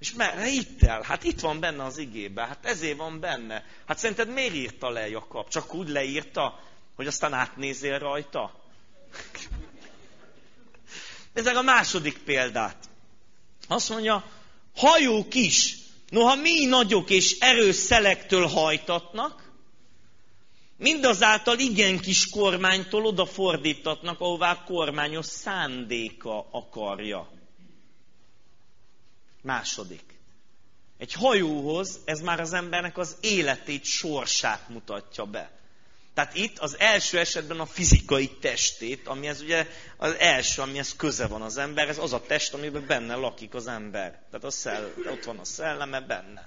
És merre itt el? Hát itt van benne az igében, hát ezért van benne. Hát szerinted miért írta le Jakab? Csak úgy leírta, hogy aztán átnézél rajta? Nézzük a második példát. Azt mondja, hajók is, noha mi nagyok és erős szelektől hajtatnak, mindazáltal igen kis kormánytól odafordítatnak, ahová kormányos szándéka akarja. Második. Egy hajóhoz ez már az embernek az életét, sorsát mutatja be. Tehát itt az első esetben a fizikai testét, ami ez ugye az első, amihez köze van az ember, ez az a test, amiben benne lakik az ember. Tehát a szell, ott van a szelleme benne.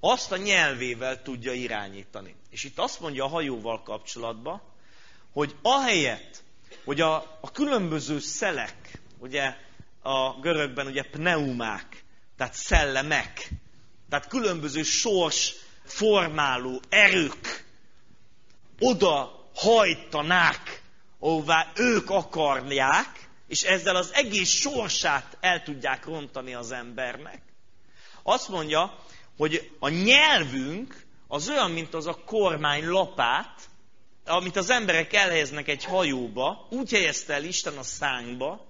Azt a nyelvével tudja irányítani. És itt azt mondja a hajóval kapcsolatban, hogy ahelyett, hogy a, a különböző szelek, ugye a görögben ugye pneumák, tehát szellemek, tehát különböző sors formáló erők oda hajtanák, ahová ők akarják, és ezzel az egész sorsát el tudják rontani az embernek. Azt mondja, hogy a nyelvünk az olyan, mint az a kormány lapát, amit az emberek elhelyeznek egy hajóba, úgy helyezte el Isten a szánkba,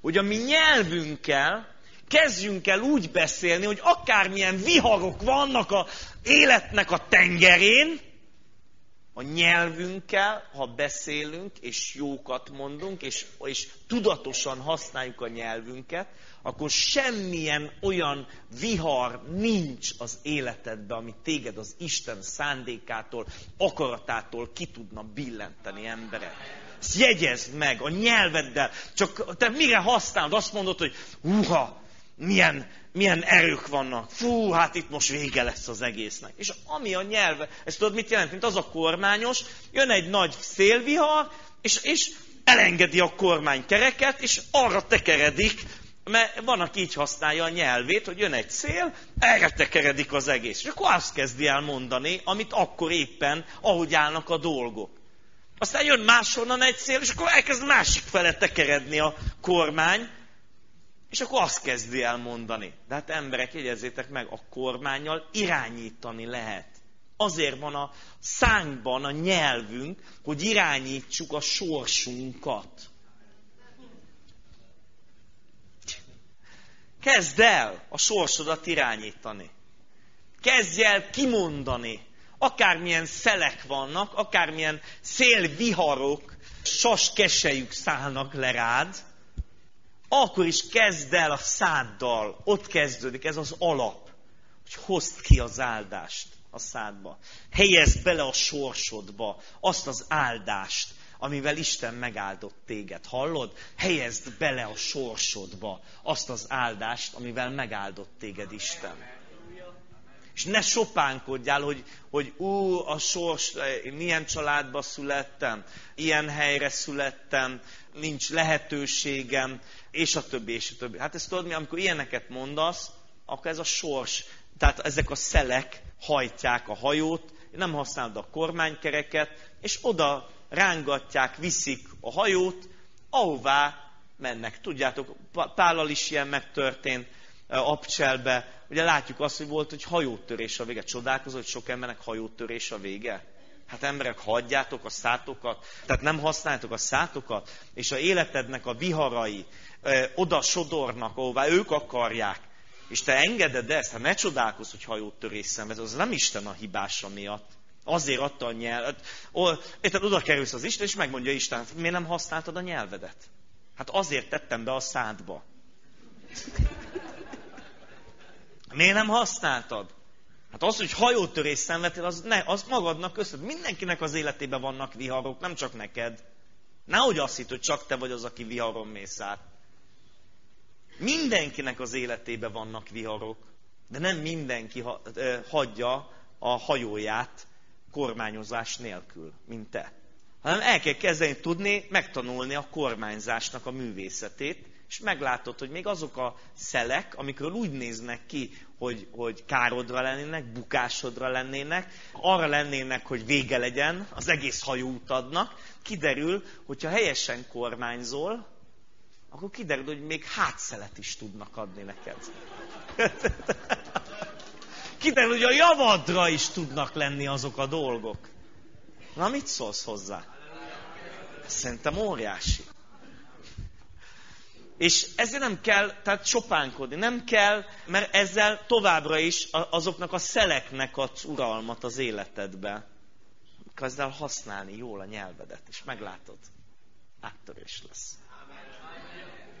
hogy a mi nyelvünkkel kezdjünk el úgy beszélni, hogy akármilyen viharok vannak a életnek a tengerén, a nyelvünkkel, ha beszélünk, és jókat mondunk, és, és tudatosan használjuk a nyelvünket, akkor semmilyen olyan vihar nincs az életedben, ami téged az Isten szándékától, akaratától ki tudna billenteni emberek. Ezt jegyezd meg a nyelveddel. Csak te mire használod? Azt mondod, hogy uha, milyen, milyen erők vannak. Fú, hát itt most vége lesz az egésznek. És ami a nyelve, ezt tudod mit jelent? Mint az a kormányos, jön egy nagy szélvihar, és, és elengedi a kormánykereket, és arra tekeredik, mert van, aki így használja a nyelvét, hogy jön egy szél, erre tekeredik az egész. És akkor azt kezdi el mondani, amit akkor éppen, ahogy állnak a dolgok. Aztán jön máshonnan egy szél, és akkor elkezd másik fele tekeredni a kormány, és akkor azt kezdi el mondani. De hát emberek, jegyezzétek meg, a kormányjal irányítani lehet. Azért van a szánkban a nyelvünk, hogy irányítsuk a sorsunkat. Kezd el a sorsodat irányítani. Kezdj el kimondani. Akármilyen szelek vannak, akármilyen szélviharok, sas kesejük szállnak le rád, akkor is kezd el a száddal. Ott kezdődik, ez az alap, hogy hozd ki az áldást a szádba. Helyezd bele a sorsodba azt az áldást, amivel Isten megáldott téged. Hallod? Helyezd bele a sorsodba azt az áldást, amivel megáldott téged Isten. És ne sopánkodjál, hogy, hogy ú, a sors, én milyen családba születtem, ilyen helyre születtem, nincs lehetőségem, és a többi, és a többi. Hát ezt tudod mi, amikor ilyeneket mondasz, akkor ez a sors, tehát ezek a szelek hajtják a hajót, nem használod a kormánykereket, és oda rángatják, viszik a hajót, ahová mennek. Tudjátok, Pállal is ilyen megtörtént, Abcselbe. Ugye látjuk azt, hogy volt, hogy hajótörés a vége. Csodálkozó, hogy sok embernek hajótörés a vége. Hát emberek, hagyjátok a szátokat, tehát nem használjátok a szátokat, és a életednek a viharai ö, oda sodornak, ahová ők akarják, és te engeded ezt, hát ne csodálkozz, hogy hajótörés szenved, az nem Isten a hibása miatt. Azért adta a nyelvet. Érted, oda kerülsz az Isten, és megmondja Isten, miért nem használtad a nyelvedet? Hát azért tettem be a szádba. Miért nem használtad? Hát az, hogy hajótörés szenvedtél, az, ne, az magadnak köszön. Mindenkinek az életében vannak viharok, nem csak neked. Nehogy azt hitt, hogy csak te vagy az, aki viharon mész át. Mindenkinek az életében vannak viharok, de nem mindenki hagyja a hajóját kormányozás nélkül, mint te. Hanem el kell kezdeni tudni megtanulni a kormányzásnak a művészetét, és meglátod, hogy még azok a szelek, amikről úgy néznek ki, hogy, hogy károdra lennének, bukásodra lennének, arra lennének, hogy vége legyen az egész hajóutadnak, kiderül, hogyha helyesen kormányzol, akkor kiderül, hogy még hátszelet is tudnak adni neked. kiderül, hogy a javadra is tudnak lenni azok a dolgok. Na, mit szólsz hozzá? Szerintem óriási. És ezért nem kell, tehát sopánkodni, nem kell, mert ezzel továbbra is azoknak a szeleknek adsz uralmat az életedbe. Kezd használni jól a nyelvedet, és meglátod, áttörés lesz.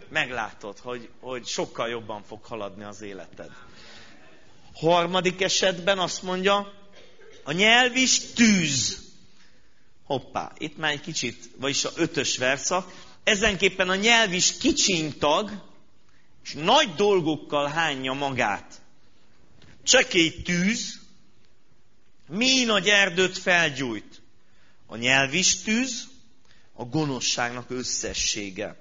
Meglátod, hogy, hogy sokkal jobban fog haladni az életed. Harmadik esetben azt mondja, a nyelv is tűz. Hoppá, itt már egy kicsit, vagyis a ötös verszak. Ezenképpen a nyelv is kicsintag, és nagy dolgokkal hányja magát. Csekély tűz, mi nagy erdőt felgyújt. A nyelv is tűz, a gonoszságnak összessége.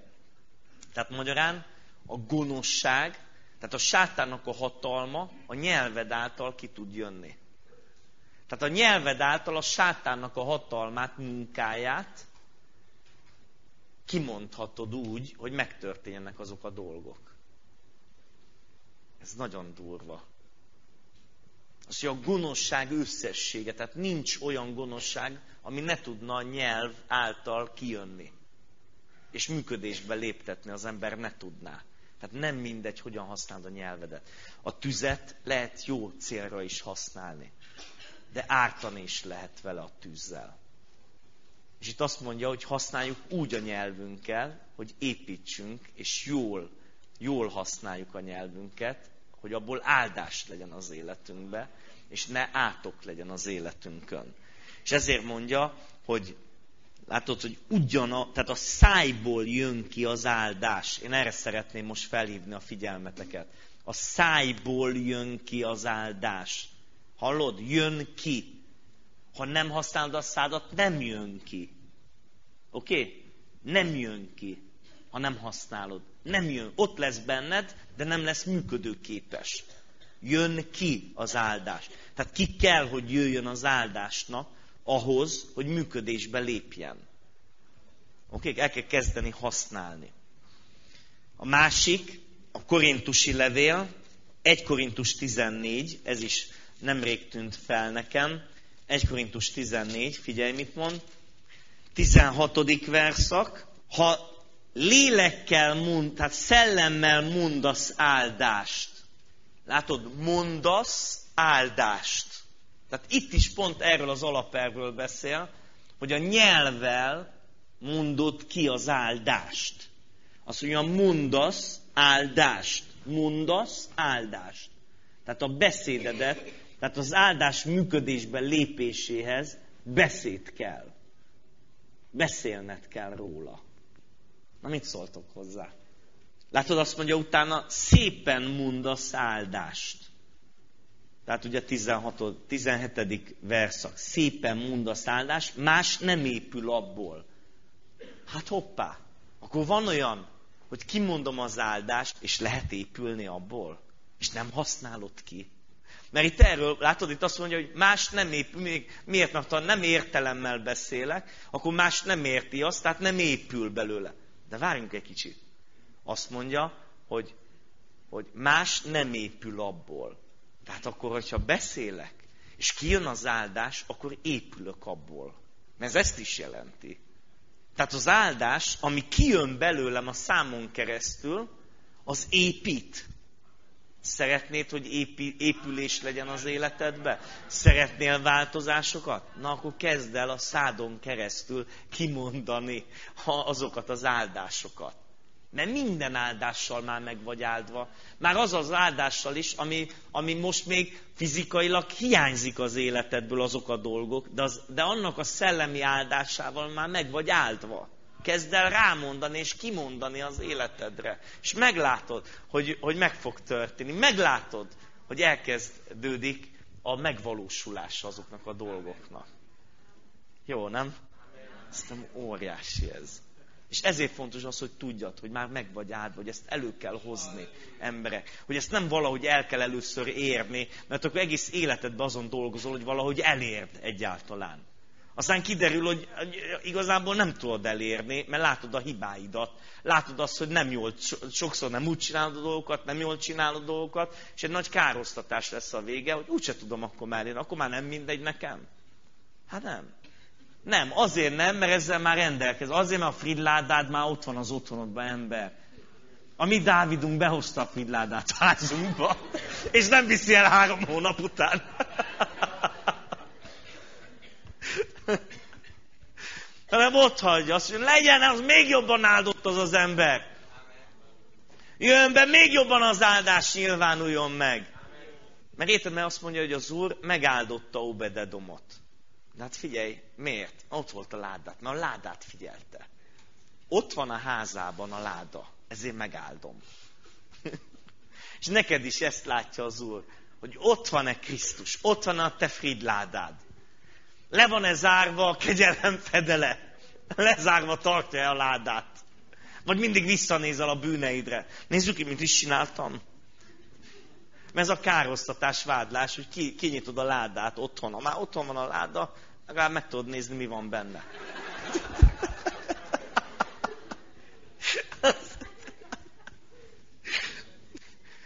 Tehát magyarán a gonoszság, tehát a sátánnak a hatalma a nyelved által ki tud jönni. Tehát a nyelved által a sátánnak a hatalmát, munkáját kimondhatod úgy, hogy megtörténjenek azok a dolgok. Ez nagyon durva. Az, hogy a gonoszság összessége, tehát nincs olyan gonoszság, ami ne tudna a nyelv által kijönni. És működésbe léptetni az ember ne tudná. Tehát nem mindegy, hogyan használod a nyelvedet. A tüzet lehet jó célra is használni de ártani is lehet vele a tűzzel. És itt azt mondja, hogy használjuk úgy a nyelvünkkel, hogy építsünk, és jól, jól használjuk a nyelvünket, hogy abból áldást legyen az életünkbe, és ne átok legyen az életünkön. És ezért mondja, hogy látod, hogy ugyan, tehát a szájból jön ki az áldás. Én erre szeretném most felhívni a figyelmeteket. A szájból jön ki az áldás. Hallod? Jön ki. Ha nem használod a szádat, nem jön ki. Oké? Okay? Nem jön ki, ha nem használod. Nem jön. Ott lesz benned, de nem lesz működőképes. Jön ki az áldás. Tehát ki kell, hogy jöjjön az áldásnak ahhoz, hogy működésbe lépjen. Oké? Okay? El kell kezdeni használni. A másik, a korintusi levél, 1 Korintus 14, ez is nemrég tűnt fel nekem. 1 Korintus 14, figyelj mit mond. 16. verszak. Ha lélekkel mond, tehát szellemmel mondasz áldást. Látod, mondasz áldást. Tehát itt is pont erről az alapelvről beszél, hogy a nyelvvel mondod ki az áldást. Azt mondja, mondasz áldást. Mondasz áldást. Tehát a beszédedet tehát az áldás működésben lépéséhez beszéd kell. Beszélned kell róla. Na mit szóltok hozzá? Látod, azt mondja utána, szépen mondasz áldást. Tehát ugye 16, 17. verszak. Szépen mondasz áldást, más nem épül abból. Hát hoppá, akkor van olyan, hogy kimondom az áldást, és lehet épülni abból, és nem használod ki. Mert itt erről, látod, itt azt mondja, hogy más nem épül, még miért, mert nem értelemmel beszélek, akkor más nem érti azt, tehát nem épül belőle. De várjunk egy kicsit. Azt mondja, hogy, hogy más nem épül abból. Tehát akkor, hogyha beszélek, és kijön az áldás, akkor épülök abból. Mert ez ezt is jelenti. Tehát az áldás, ami kijön belőlem a számon keresztül, az épít. Szeretnéd, hogy épülés legyen az életedbe? Szeretnél változásokat? Na akkor kezd el a szádon keresztül kimondani azokat az áldásokat. Mert minden áldással már meg vagy áldva. Már az az áldással is, ami, ami most még fizikailag hiányzik az életedből azok a dolgok, de, az, de annak a szellemi áldásával már meg vagy áldva. Kezd el rámondani és kimondani az életedre. És meglátod, hogy, hogy meg fog történni. Meglátod, hogy elkezdődik a megvalósulása azoknak a dolgoknak. Jó, nem? Szerintem óriási ez. És ezért fontos az, hogy tudjad, hogy már meg vagy áldva, hogy ezt elő kell hozni emberek. Hogy ezt nem valahogy el kell először érni, mert akkor egész életedben azon dolgozol, hogy valahogy elérd egyáltalán Aztán kiderül, hogy igazából nem tudod elérni, mert látod a hibáidat. Látod azt, hogy nem jól, sokszor nem úgy csinálod a dolgokat, nem jól csinálod a dolgokat, és egy nagy károsztatás lesz a vége, hogy úgyse tudom akkor már elérni, akkor már nem mindegy nekem. Hát nem. Nem, azért nem, mert ezzel már rendelkez. Azért, mert a fridládád már ott van az otthonodban, ember. A mi Dávidunk behozta a fridládát házunkba, és nem viszi el három hónap után. Hanem ott hagyja. Azt mondja, legyen az még jobban áldott az az ember. Jön be, még jobban az áldás nyilvánuljon meg. Mert érted, mert azt mondja, hogy az Úr megáldotta Obededomot. De hát figyelj, miért? Ott volt a ládát, mert a ládát figyelte. Ott van a házában a láda, ezért megáldom. És neked is ezt látja az Úr, hogy ott van-e Krisztus, ott van a te fridládád. Le van-e zárva a kegyelem fedele? Lezárva tartja-e a ládát? Vagy mindig visszanézel a bűneidre? Nézzük ki, mit is csináltam. Mert ez a károsztatás, vádlás, hogy ki, kinyitod a ládát otthon. Ha már otthon van a láda, legalább meg tudod nézni, mi van benne.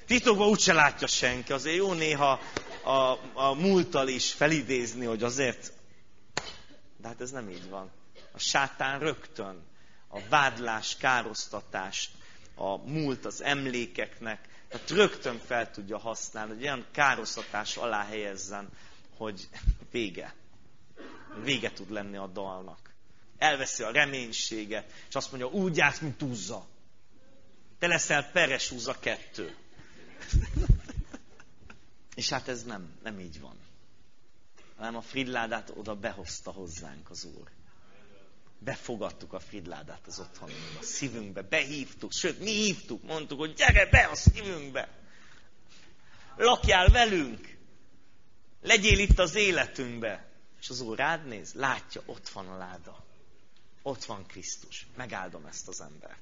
Titokban úgyse látja senki. Azért jó néha a, a múltal is felidézni, hogy azért de hát ez nem így van. A sátán rögtön a vádlás, károsztatást, a múlt, az emlékeknek, tehát rögtön fel tudja használni, hogy olyan károsztatás alá helyezzen, hogy vége. Vége tud lenni a dalnak. Elveszi a reménységet, és azt mondja, úgy jársz, mint Uzza. Te leszel Peres Uzza kettő. és hát ez nem, nem így van hanem a fridládát oda behozta hozzánk az Úr. Befogadtuk a fridládát az otthonunkba, a szívünkbe, behívtuk, sőt, mi hívtuk, mondtuk, hogy gyere be a szívünkbe, lakjál velünk, legyél itt az életünkbe. És az Úr rád néz, látja, ott van a láda. Ott van Krisztus. Megáldom ezt az embert.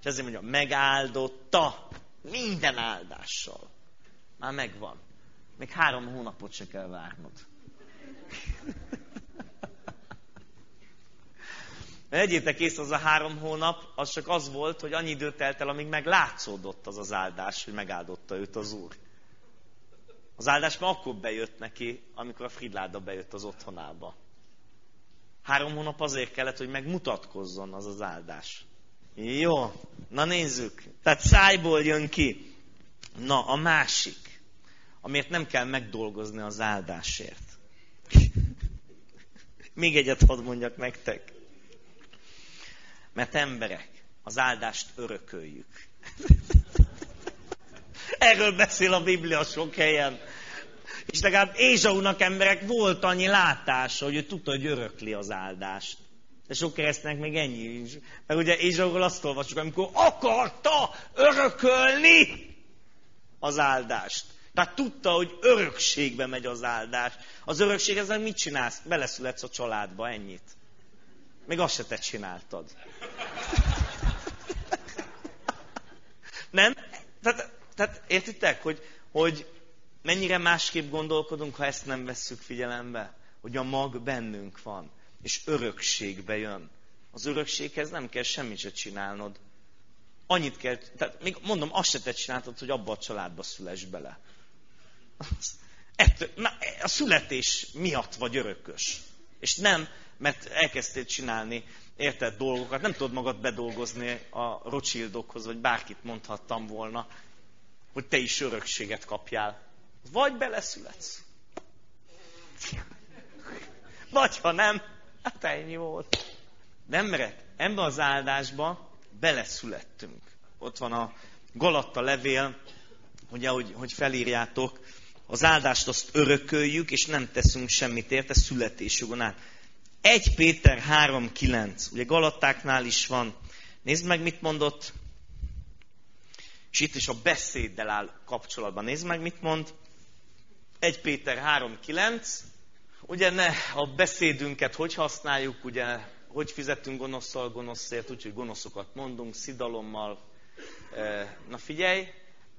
És ezért mondja, megáldotta minden áldással. Már megvan. Még három hónapot se kell várnod. Egyétek észre, az a három hónap, az csak az volt, hogy annyi időt telt el, amíg meglátszódott az az áldás, hogy megáldotta őt az Úr. Az áldás már akkor bejött neki, amikor a Fridláda bejött az otthonába. Három hónap azért kellett, hogy megmutatkozzon az az áldás. Jó, na nézzük. Tehát szájból jön ki. Na, a másik, amiért nem kell megdolgozni az áldásért. Még egyet hadd mondjak nektek. Mert emberek, az áldást örököljük. Erről beszél a Biblia sok helyen. És legalább Ézsaunak emberek volt annyi látása, hogy ő tudta, hogy örökli az áldást. De sok keresztnek még ennyi is. Mert ugye Ézsauról azt olvasjuk, amikor akarta örökölni az áldást. Tehát tudta, hogy örökségbe megy az áldás. Az örökség ezzel mit csinálsz? Beleszületsz a családba, ennyit. Még azt se te csináltad. Nem? Tehát, tehát értitek, hogy, hogy mennyire másképp gondolkodunk, ha ezt nem vesszük figyelembe? Hogy a mag bennünk van, és örökségbe jön. Az örökséghez nem kell semmit se csinálnod. Annyit kell, tehát még mondom, azt se te csináltad, hogy abba a családba szüles bele. Ettől, na, a születés miatt vagy örökös. És nem, mert elkezdtél csinálni, érted dolgokat, nem tudod magad bedolgozni a Rothschildokhoz, vagy bárkit mondhattam volna, hogy te is örökséget kapjál. Vagy beleszületsz. Vagy ha nem, hát ennyi volt. De emberek, ebbe az áldásba beleszülettünk. Ott van a Galatta levél, ugye, hogy, hogy felírjátok, az áldást azt örököljük, és nem teszünk semmit érte születésjogon át. 1 Péter 3.9, ugye Galattáknál is van. Nézd meg, mit mondott. És itt is a beszéddel áll kapcsolatban. Nézd meg, mit mond. 1 Péter 3.9. Ugye ne a beszédünket hogy használjuk, ugye hogy fizetünk gonoszszal gonoszért, úgyhogy gonoszokat mondunk, szidalommal. Na figyelj,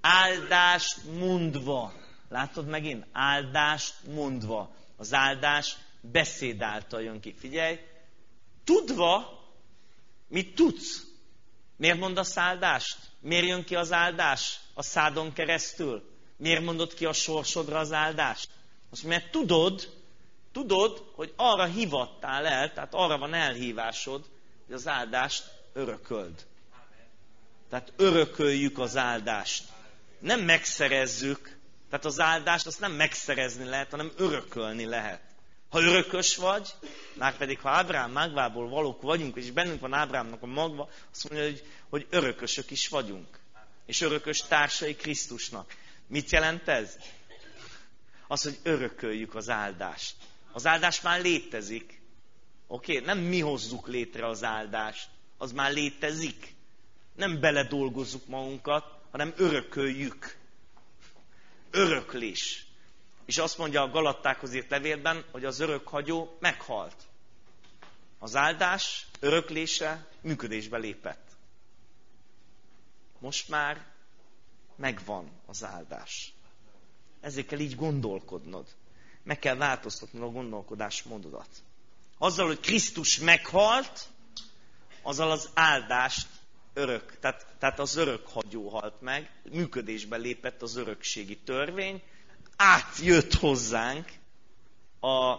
áldást mondva Látod megint? Áldást mondva. Az áldás beszéd által jön ki. Figyelj, tudva, mit tudsz? Miért mondasz áldást? Miért jön ki az áldás a szádon keresztül? Miért mondod ki a sorsodra az áldást? Azt mert tudod, tudod, hogy arra hivattál el, tehát arra van elhívásod, hogy az áldást örököld. Tehát örököljük az áldást. Nem megszerezzük. Tehát az áldást azt nem megszerezni lehet, hanem örökölni lehet. Ha örökös vagy, már pedig ha Ábrám magvából valók vagyunk, és bennünk van Ábrámnak a magva, azt mondja, hogy, hogy örökösök is vagyunk. És örökös társai Krisztusnak. Mit jelent ez? Az, hogy örököljük az áldást. Az áldás már létezik. Oké? Okay? Nem mi hozzuk létre az áldást. Az már létezik. Nem beledolgozzuk magunkat, hanem örököljük. Öröklés. És azt mondja a Galattákhoz írt levélben, hogy az örökhagyó meghalt. Az áldás öröklése működésbe lépett. Most már megvan az áldás. Ezért kell így gondolkodnod. Meg kell változtatnod a gondolkodásmódodat. Azzal, hogy Krisztus meghalt, azzal az áldást örök, tehát, tehát az örökhagyó halt meg, működésbe lépett az örökségi törvény, átjött hozzánk a,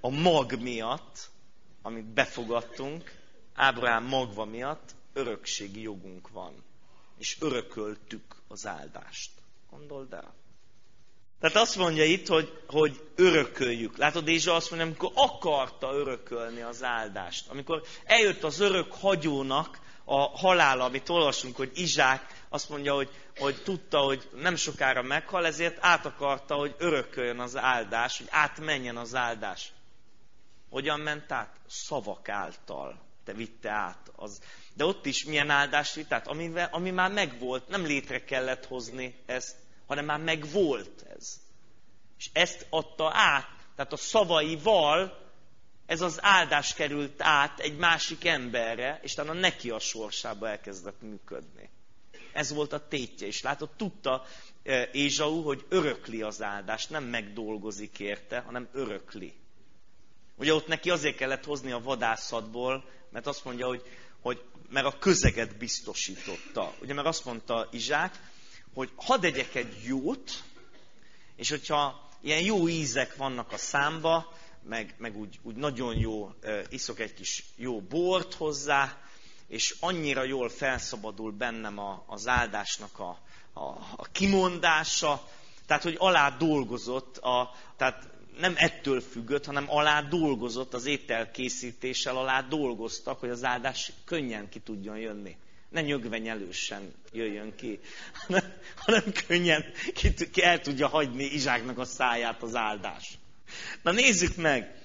a mag miatt, amit befogadtunk, Ábrahám magva miatt örökségi jogunk van. És örököltük az áldást. Gondold el. Tehát azt mondja itt, hogy, hogy örököljük. Látod, Ézsa azt mondja, amikor akarta örökölni az áldást. Amikor eljött az örök hagyónak a halála, amit olvasunk, hogy Izsák azt mondja, hogy, hogy tudta, hogy nem sokára meghal, ezért át akarta, hogy örököljön az áldás, hogy átmenjen az áldás. Hogyan ment át? Szavak által. Te vitte át. Az. De ott is milyen áldás vitt át? Amivel, ami már megvolt, nem létre kellett hozni ezt, hanem már megvolt ez. És ezt adta át. Tehát a szavaival ez az áldás került át egy másik emberre, és talán neki a sorsába elkezdett működni. Ez volt a tétje, és látod, tudta e, Ézsau, hogy örökli az áldást, nem megdolgozik érte, hanem örökli. Ugye ott neki azért kellett hozni a vadászatból, mert azt mondja, hogy, hogy mert a közeget biztosította. Ugye mert azt mondta Izsák, hogy hadd egyek egy jót, és hogyha ilyen jó ízek vannak a számba, meg, meg úgy, úgy nagyon jó, iszok egy kis jó bort hozzá, és annyira jól felszabadul bennem a, az áldásnak a, a, a kimondása, tehát, hogy alá dolgozott, a, tehát nem ettől függött, hanem alá dolgozott az ételkészítéssel, alá dolgoztak, hogy az áldás könnyen ki tudjon jönni. Ne nyögvenyelősen jöjjön ki, hanem, hanem könnyen ki, ki el tudja hagyni Izsáknak a száját az áldás. Na nézzük meg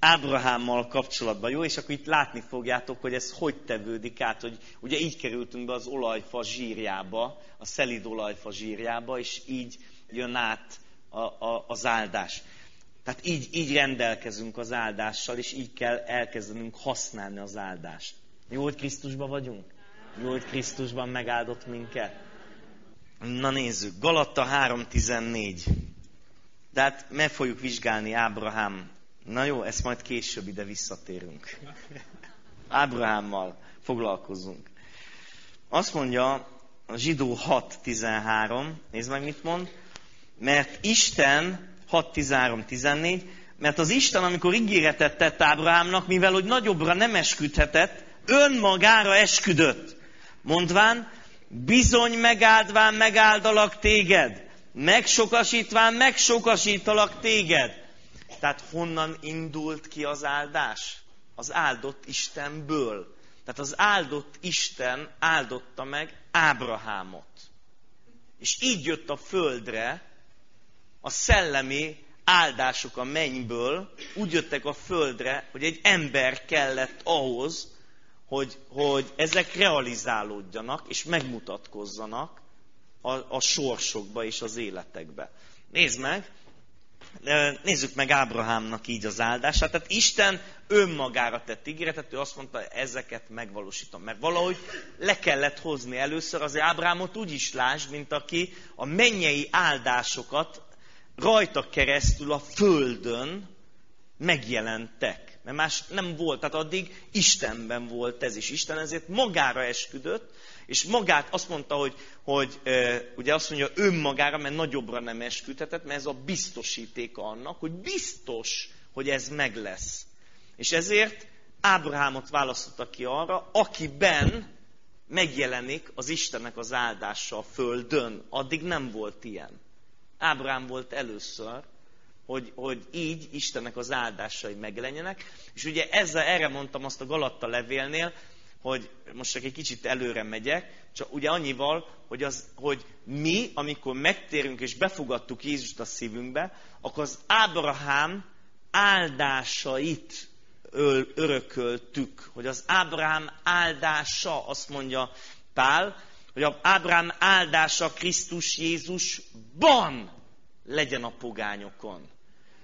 Ábrahámmal kapcsolatban, jó? És akkor itt látni fogjátok, hogy ez hogy tevődik át, hogy ugye így kerültünk be az olajfa zsírjába, a szelid olajfa zsírjába, és így jön át a, a, az áldás. Tehát így, így rendelkezünk az áldással, és így kell elkezdenünk használni az áldást. Jó, hogy Krisztusban vagyunk? Jó, hogy Krisztusban megáldott minket? Na nézzük, Galatta 3.14. Tehát meg fogjuk vizsgálni Ábrahám. Na jó, ezt majd később ide visszatérünk. Ábrahámmal foglalkozunk. Azt mondja a zsidó 6.13, nézd meg mit mond, mert Isten 6.13.14, mert az Isten, amikor ígéretet tett Ábrahámnak, mivel hogy nagyobbra nem esküdhetett, önmagára esküdött, mondván, bizony megáldván megáldalak téged, megsokasítván megsokasítalak téged. Tehát honnan indult ki az áldás? Az áldott Istenből. Tehát az áldott Isten áldotta meg Ábrahámot. És így jött a földre a szellemi áldások a mennyből, úgy jöttek a földre, hogy egy ember kellett ahhoz, hogy, hogy ezek realizálódjanak és megmutatkozzanak a, a sorsokba és az életekbe. Nézd meg, nézzük meg Ábrahámnak így az áldását. Tehát Isten önmagára tett ígéretet, ő azt mondta, ezeket megvalósítom. Mert valahogy le kellett hozni először az Ábrámot úgy is lásd, mint aki a mennyei áldásokat rajta keresztül a földön megjelentek. Mert más nem volt, tehát addig Istenben volt ez is. Isten ezért magára esküdött, és magát azt mondta, hogy, hogy e, ugye azt mondja önmagára, mert nagyobbra nem esküdhetett, mert ez a biztosítéka annak, hogy biztos, hogy ez meg lesz. És ezért Ábrahámot választotta ki arra, akiben megjelenik az Istennek az áldása a földön. Addig nem volt ilyen. Ábrám volt először, hogy, hogy így Istennek az áldásai megjelenjenek. És ugye ezzel erre mondtam azt a Galatta levélnél, hogy most csak egy kicsit előre megyek, csak ugye annyival, hogy, az, hogy mi, amikor megtérünk és befogadtuk Jézust a szívünkbe, akkor az Ábrahám áldásait örököltük. Hogy az Ábrahám áldása, azt mondja Pál, hogy az Ábrahám áldása Krisztus Jézusban legyen a pogányokon.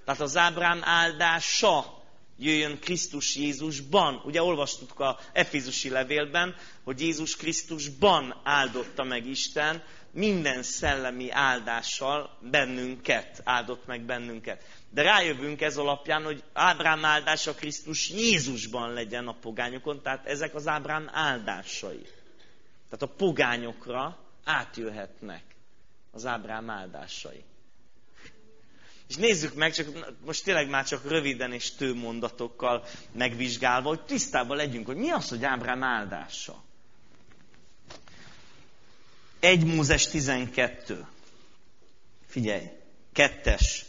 Tehát az Ábrám áldása jöjjön Krisztus Jézusban. Ugye olvastuk a Efézusi levélben, hogy Jézus Krisztusban áldotta meg Isten, minden szellemi áldással bennünket, áldott meg bennünket. De rájövünk ez alapján, hogy Ábrám áldása Krisztus Jézusban legyen a pogányokon, tehát ezek az Ábrám áldásai. Tehát a pogányokra átjöhetnek az Ábrám áldásai. És nézzük meg, csak most tényleg már csak röviden és tőmondatokkal megvizsgálva, hogy tisztában legyünk, hogy mi az, hogy Ábrám áldása. 1 Mózes 12. Figyelj, kettes.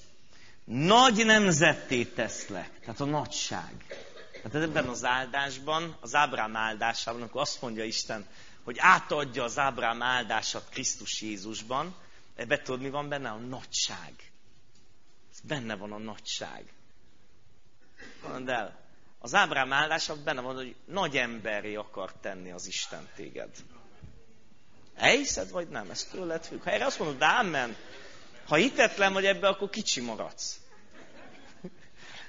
Nagy nemzetté teszlek. Tehát a nagyság. Tehát ebben az áldásban, az Ábrám áldásában, akkor azt mondja Isten, hogy átadja az Ábrám áldását Krisztus Jézusban, ebbe tudod, mi van benne? A nagyság. Benne van a nagyság. Mondd el, az Ábrám áldása benne van, hogy nagy emberi akar tenni az Isten téged. Elhiszed, vagy nem? Ez tőled függ. Ha erre azt mondod, ámen, ha hitetlen vagy ebbe, akkor kicsi maradsz.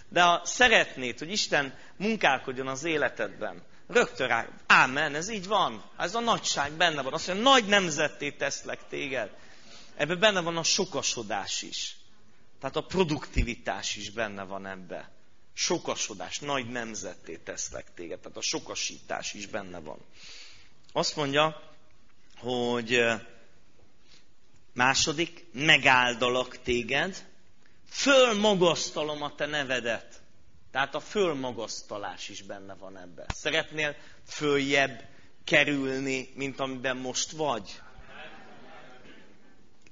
De ha szeretnéd, hogy Isten munkálkodjon az életedben, rögtön rá, ámen, ez így van. Ez a nagyság benne van. Azt mondja, nagy nemzetté teszlek téged. Ebben benne van a sokasodás is. Tehát a produktivitás is benne van ebbe. Sokasodás, nagy nemzetté teszlek téged. Tehát a sokasítás is benne van. Azt mondja, hogy második, megáldalak téged, fölmagasztalom a te nevedet. Tehát a fölmagasztalás is benne van ebben. Szeretnél följebb kerülni, mint amiben most vagy?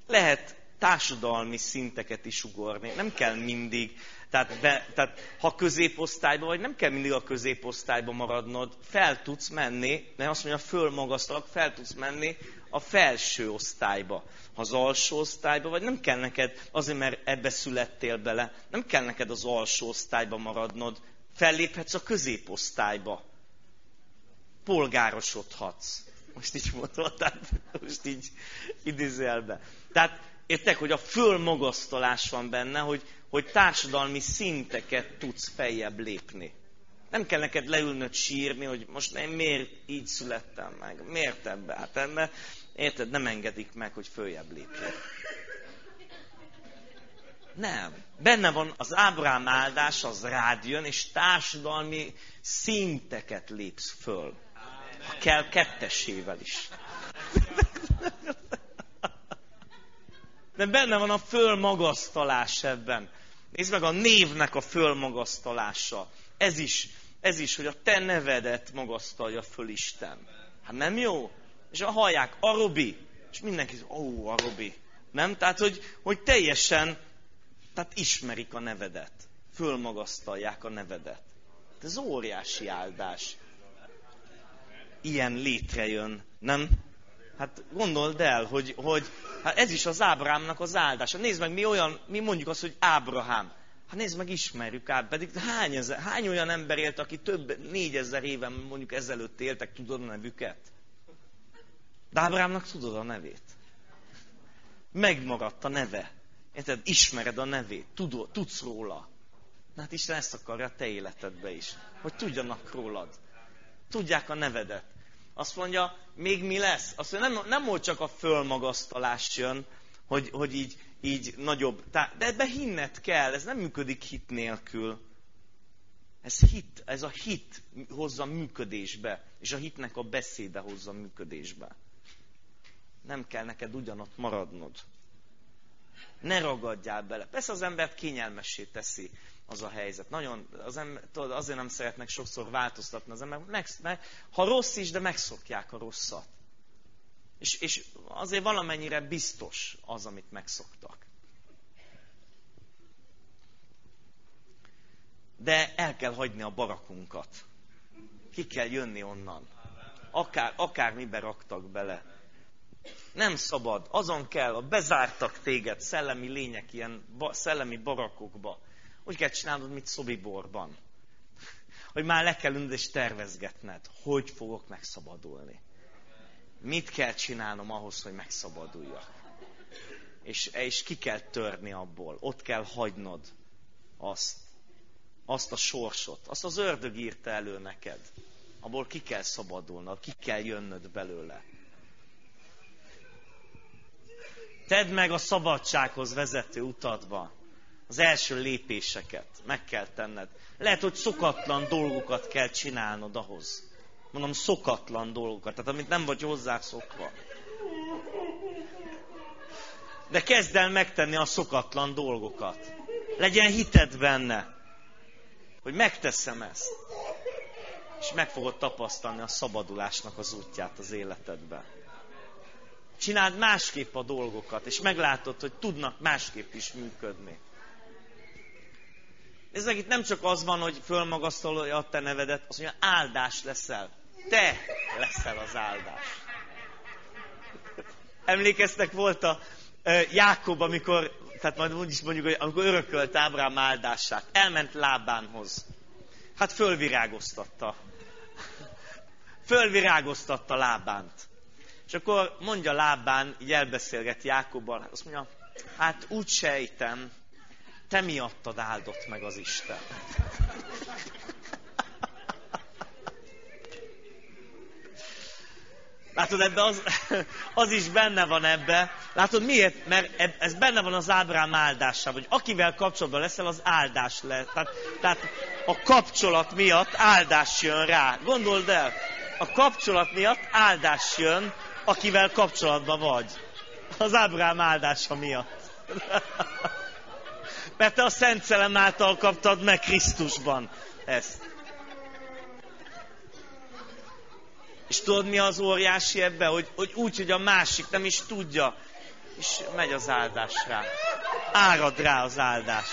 Lehet társadalmi szinteket is ugorni. Nem kell mindig, tehát, be, tehát ha középosztályban vagy, nem kell mindig a középosztályban maradnod. Fel tudsz menni, mert azt mondja, fölmagasztalak, fel tudsz menni a felső osztályba. Az alsó osztályba vagy, nem kell neked, azért mert ebbe születtél bele, nem kell neked az alsó osztályba maradnod. Felléphetsz a középosztályba. Polgárosodhatsz. Most így mondom, tehát most így idézelbe. Tehát értek, hogy a fölmagasztalás van benne, hogy, hogy társadalmi szinteket tudsz feljebb lépni. Nem kell neked leülnöd sírni, hogy most én miért így születtem meg, miért ebbe, hát ebbe, érted, nem engedik meg, hogy följebb lépjél. Nem. Benne van az Ábrám áldás, az rád jön, és társadalmi szinteket lépsz föl. Ha kell, kettesével is. De benne van a fölmagasztalás ebben. Nézd meg a névnek a fölmagasztalása. Ez is, ez is, hogy a te nevedet magasztalja föl Isten. Hát nem jó? És a hallják, Arobi. És mindenki, ó, oh, Arobi. Nem? Tehát, hogy, hogy teljesen, tehát ismerik a nevedet. Fölmagasztalják a nevedet. Ez óriási áldás. Ilyen létrejön, nem? Hát gondold el, hogy, hogy hát ez is az Ábrámnak az áldása. Nézd meg, mi olyan, mi mondjuk azt, hogy Ábrahám. Hát nézd meg, ismerjük át, pedig hány, ezer, hány olyan ember élt, aki több, négyezer éven mondjuk ezelőtt éltek, tudod a nevüket? De Ábrámnak tudod a nevét. Megmaradt a neve. Érted? Ismered a nevét, tudod, tudsz róla. Na hát Isten ezt akarja a te életedbe is. Hogy tudjanak rólad. Tudják a nevedet. Azt mondja, még mi lesz? Azt mondja, nem, nem volt csak a fölmagasztalás jön, hogy, hogy így, így nagyobb. De ebbe hinnet kell, ez nem működik hit nélkül. Ez hit, ez a hit hozza működésbe, és a hitnek a beszéde hozza működésbe. Nem kell neked ugyanott maradnod. Ne ragadjál bele. Persze az embert kényelmessé teszi az a helyzet. Nagyon, az ember, tudod, azért nem szeretnek sokszor változtatni az emberek. Meg, meg, ha rossz is, de megszokják a rosszat. És, és azért valamennyire biztos az, amit megszoktak. De el kell hagyni a barakunkat. Ki kell jönni onnan. Akár, akár mibe raktak bele. Nem szabad. Azon kell, a bezártak téged szellemi lények, ilyen ba, szellemi barakokba. Úgy kell csinálnod, mint szobiborban. Hogy már le kell ülnöd és tervezgetned, hogy fogok megszabadulni. Mit kell csinálnom ahhoz, hogy megszabaduljak. És, és ki kell törni abból. Ott kell hagynod azt, azt a sorsot. Azt az ördög írta elő neked. Abból ki kell szabadulnod, ki kell jönnöd belőle. Tedd meg a szabadsághoz vezető utadba az első lépéseket. Meg kell tenned. Lehet, hogy szokatlan dolgokat kell csinálnod ahhoz. Mondom, szokatlan dolgokat, tehát amit nem vagy hozzá szokva. De kezd el megtenni a szokatlan dolgokat. Legyen hited benne, hogy megteszem ezt. És meg fogod tapasztalni a szabadulásnak az útját az életedben. Csináld másképp a dolgokat, és meglátod, hogy tudnak másképp is működni. Nézzük, itt nem csak az van, hogy fölmagasztalja a te nevedet, azt mondja, áldás leszel. Te leszel az áldás. Emlékeztek, volt a Jákob, amikor, tehát majd úgy is mondjuk, hogy amikor örökölt Ábrám áldását, elment Lábánhoz. Hát fölvirágoztatta. Fölvirágoztatta Lábánt. És akkor mondja Lábán, így elbeszélget Jákobbal, azt mondja, hát úgy sejtem, te miattad áldott meg az Isten. Látod, ebbe az, az is benne van ebbe. Látod miért? Mert ez benne van az Ábrám áldásában, hogy akivel kapcsolatban leszel, az áldás lesz. Tehát, tehát a kapcsolat miatt áldás jön rá. Gondold el, a kapcsolat miatt áldás jön, akivel kapcsolatban vagy. Az Ábrám áldása miatt. Mert te a Szent Szelem által kaptad meg Krisztusban ezt. És tudod, mi az óriási ebbe? Hogy, hogy úgy, hogy a másik nem is tudja, és megy az áldás rá. Árad rá az áldás.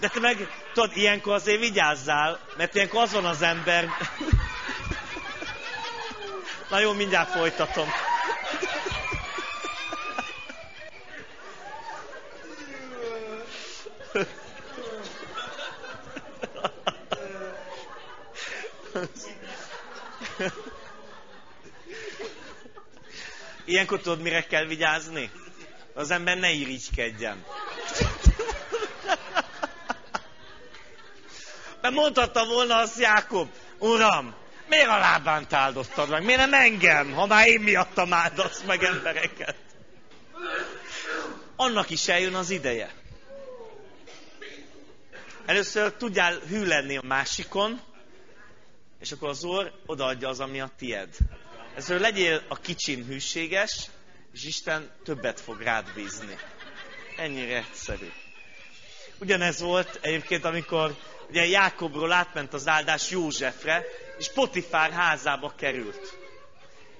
De te meg, tudod, ilyenkor azért vigyázzál, mert ilyenkor az az ember... Na jó, mindjárt folytatom. Ilyenkor tudod, mire kell vigyázni? Az ember ne irigykedjen. Mert mondhatta volna azt Jákob, Uram, miért a lábán áldottad meg? Miért nem engem, ha már én miattam áldasz meg embereket? Annak is eljön az ideje. Először tudjál hű lenni a másikon, és akkor az Úr odaadja az, ami a tied. Ezzel legyél a kicsin hűséges, és Isten többet fog rád bízni. Ennyire egyszerű. Ugyanez volt egyébként, amikor ugye Jákobról átment az áldás Józsefre, és Potifár házába került.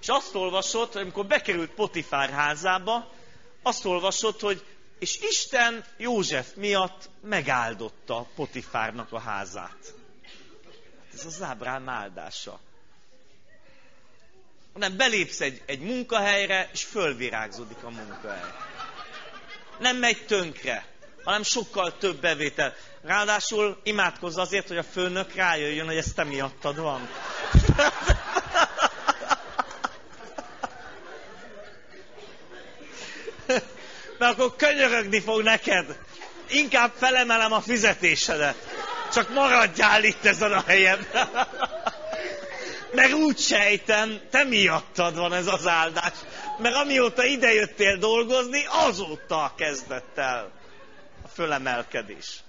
És azt olvasott, amikor bekerült Potifár házába, azt olvasott, hogy és Isten József miatt megáldotta Potifárnak a házát. Ez az Ábrám áldása hanem belépsz egy, egy munkahelyre, és fölvirágzódik a munkahely. Nem megy tönkre, hanem sokkal több bevétel. Ráadásul imádkozz azért, hogy a főnök rájöjjön, hogy ez te miattad van. Akkor könyörögni fog neked. Inkább felemelem a fizetésedet. Csak maradjál itt ezen a helyen. Meg úgy sejtem, te miattad van ez az áldás. Mert amióta idejöttél dolgozni, azóta kezdett el a fölemelkedés.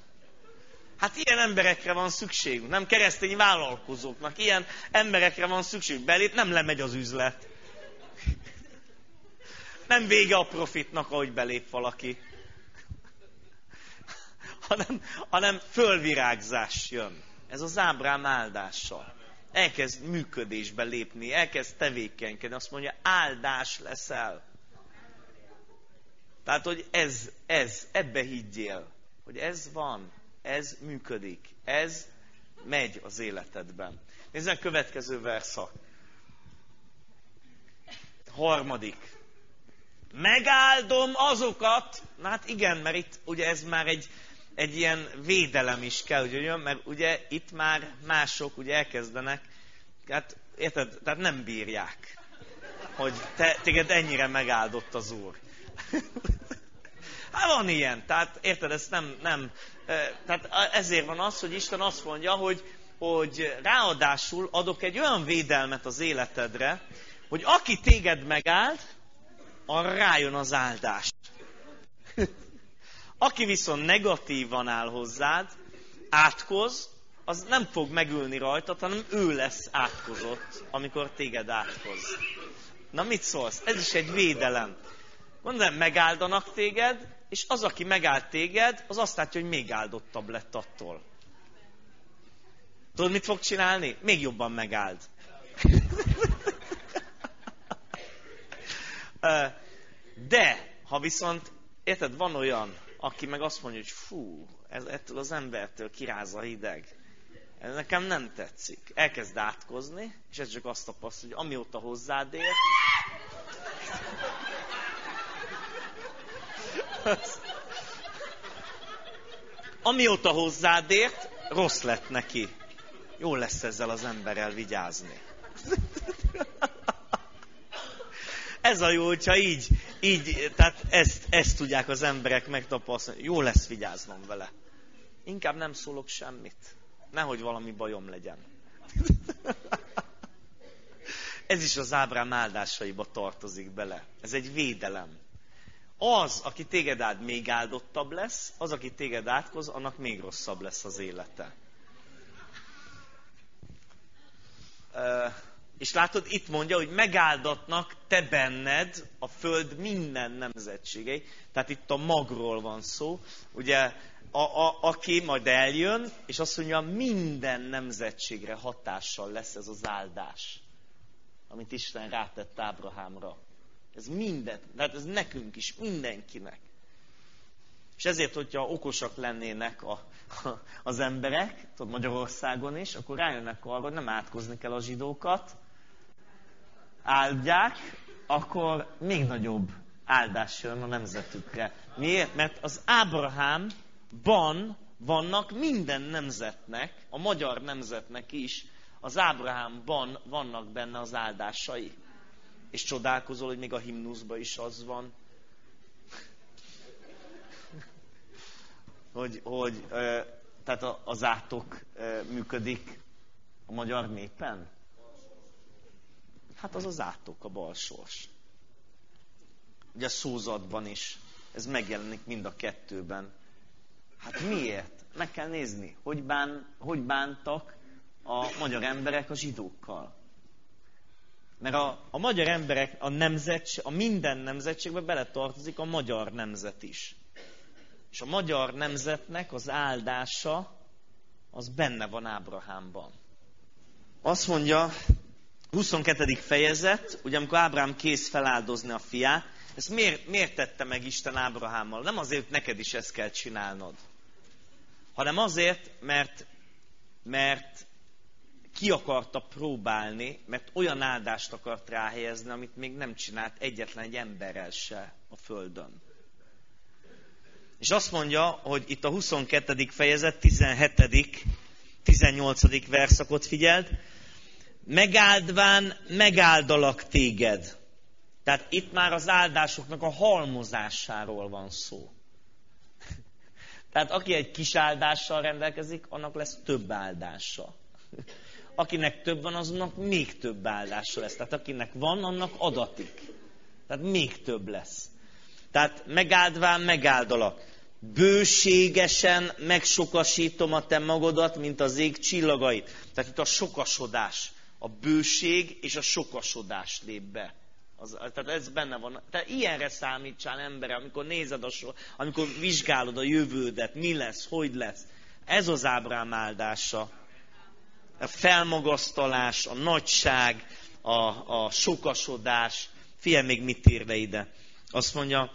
Hát ilyen emberekre van szükségünk, nem keresztény vállalkozóknak, ilyen emberekre van szükség. Belép, nem lemegy az üzlet. Nem vége a profitnak, ahogy belép valaki. Hanem, hanem fölvirágzás jön. Ez az Ábrám áldása. Elkezd működésbe lépni, elkezd tevékenykedni, azt mondja, áldás leszel. Tehát, hogy ez, ez, ebbe higgyél, hogy ez van, ez működik, ez megy az életedben. Nézd a következő verszak. Harmadik. Megáldom azokat, na hát igen, mert itt ugye ez már egy, egy ilyen védelem is kell, hogy jön, mert ugye itt már mások ugye elkezdenek, hát érted, tehát nem bírják, hogy te, téged ennyire megáldott az Úr. Hát van ilyen, tehát érted, ez nem, nem, tehát ezért van az, hogy Isten azt mondja, hogy, hogy ráadásul adok egy olyan védelmet az életedre, hogy aki téged megáld, arra rájön az áldás. Aki viszont negatívan áll hozzád, átkoz, az nem fog megülni rajtad, hanem ő lesz átkozott, amikor téged átkoz. Na mit szólsz? Ez is egy védelem. Mondom, megáldanak téged, és az, aki megáld téged, az azt látja, hogy még áldottabb lett attól. Tudod, mit fog csinálni? Még jobban megáld. De, ha viszont, érted, van olyan, aki meg azt mondja, hogy fú, ettől az embertől kiráz a hideg. Ez nekem nem tetszik. Elkezd átkozni, és ez csak azt tapasztalja, hogy amióta hozzád ér, Amióta hozzád ért, rossz lett neki. Jó lesz ezzel az emberrel vigyázni. Ez a jó, hogyha így, így tehát ezt, ezt tudják az emberek megtapasztalni. Jó lesz vigyáznom vele. Inkább nem szólok semmit. Nehogy valami bajom legyen. Ez is az Ábrám áldásaiba tartozik bele. Ez egy védelem. Az, aki téged áld, még áldottabb lesz, az, aki téged átkoz, annak még rosszabb lesz az élete. És látod, itt mondja, hogy megáldatnak te benned a föld minden nemzetségei. Tehát itt a magról van szó. Ugye, a, a, aki majd eljön, és azt mondja, minden nemzetségre hatással lesz ez az áldás, amit Isten rátett Ábrahámra. Ez minden, tehát ez nekünk is, mindenkinek. És ezért, hogyha okosak lennének a, a, az emberek, tudod, Magyarországon is, akkor rájönnek arra, hogy nem átkozni kell a zsidókat, áldják, akkor még nagyobb áldás jön a nemzetükre. Miért? Mert az Ábrahámban vannak minden nemzetnek, a magyar nemzetnek is, az Ábrahámban vannak benne az áldásai és csodálkozol, hogy még a himnuszban is az van, hogy, hogy tehát az átok működik a magyar népen? Hát az az átok, a balsors. Ugye a szózatban is. Ez megjelenik mind a kettőben. Hát miért? Meg kell nézni, hogy, bán, hogy bántak a magyar emberek a zsidókkal. Mert a, a magyar emberek, a nemzet, a minden nemzetségbe beletartozik a magyar nemzet is. És a magyar nemzetnek az áldása, az benne van Ábrahámban. Azt mondja, 22. fejezet, ugye amikor Ábrám kész feláldozni a fiát, ezt miért, miért tette meg Isten Ábrahámmal? Nem azért, neked is ezt kell csinálnod, hanem azért, mert, mert ki akarta próbálni, mert olyan áldást akart ráhelyezni, amit még nem csinált egyetlen egy emberrel se a Földön. És azt mondja, hogy itt a 22. fejezet, 17. 18. verszakot figyeld, megáldván megáldalak téged. Tehát itt már az áldásoknak a halmozásáról van szó. Tehát aki egy kis áldással rendelkezik, annak lesz több áldása akinek több van, azonnak még több áldása lesz. Tehát akinek van, annak adatik. Tehát még több lesz. Tehát megáldván megáldalak. bőségesen megsokasítom a te magodat, mint az ég csillagait. Tehát itt a sokasodás, a bőség és a sokasodás lép be. Az, tehát ez benne van. Tehát ilyenre számítsál embere, amikor nézed a sor, amikor vizsgálod a jövődet, mi lesz, hogy lesz. Ez az Ábrám áldása. A felmagasztalás, a nagyság, a, a sokasodás. Figyelj még mit ír le ide. Azt mondja,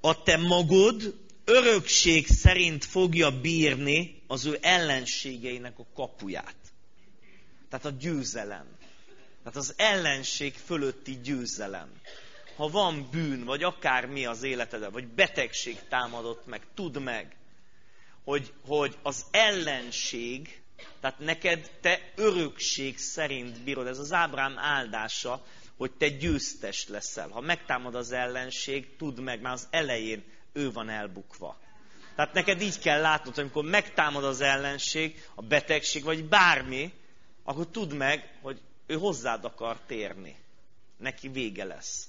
a te magod örökség szerint fogja bírni az ő ellenségeinek a kapuját. Tehát a győzelem. Tehát az ellenség fölötti győzelem. Ha van bűn, vagy akármi az életedben, vagy betegség támadott meg, tudd meg, hogy, hogy az ellenség, tehát neked te örökség szerint bírod. Ez az Ábrám áldása, hogy te győztes leszel. Ha megtámad az ellenség, tudd meg, már az elején ő van elbukva. Tehát neked így kell látnod, amikor megtámad az ellenség, a betegség, vagy bármi, akkor tudd meg, hogy ő hozzád akar térni. Neki vége lesz.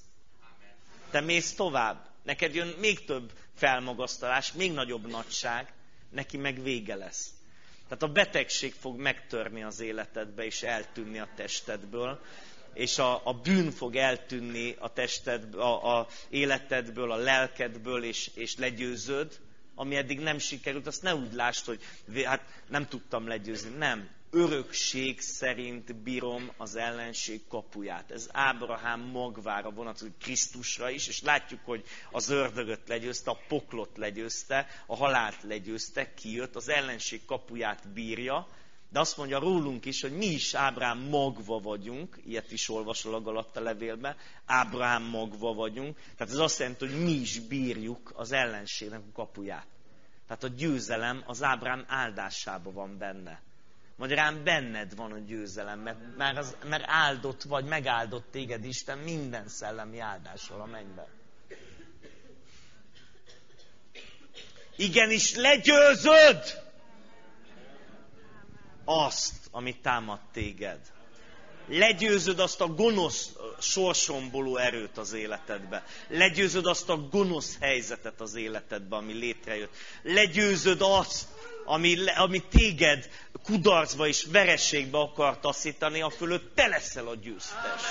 Te mész tovább. Neked jön még több felmagasztalás, még nagyobb nagyság, neki meg vége lesz. Tehát a betegség fog megtörni az életedbe és eltűnni a testedből, és a, a bűn fog eltűnni a tested, a, a életedből, a lelkedből, és, és legyőzöd, ami eddig nem sikerült, azt ne úgy lásd, hogy hát nem tudtam legyőzni. Nem. Örökség szerint bírom az ellenség kapuját. Ez Ábrahám magvára vonatkozik Krisztusra is, és látjuk, hogy az ördögöt legyőzte, a poklot legyőzte, a halált legyőzte, kijött, az ellenség kapuját bírja, de azt mondja rólunk is, hogy mi is Ábrám magva vagyunk, ilyet is olvasol a Galatta levélbe, Ábrám magva vagyunk, tehát ez azt jelenti, hogy mi is bírjuk az ellenségnek a kapuját. Tehát a győzelem az Ábrám áldásában van benne. Magyarán benned van a győzelem, mert, mert, az, mert áldott vagy, megáldott téged Isten minden szellemi áldással a mennyben. Igenis legyőzöd! azt, ami támad téged. Legyőzöd azt a gonosz sorsomboló erőt az életedbe. Legyőzöd azt a gonosz helyzetet az életedbe, ami létrejött. Legyőzöd azt, ami, ami téged kudarcba és verességbe akar taszítani, a fölött te leszel a győztes.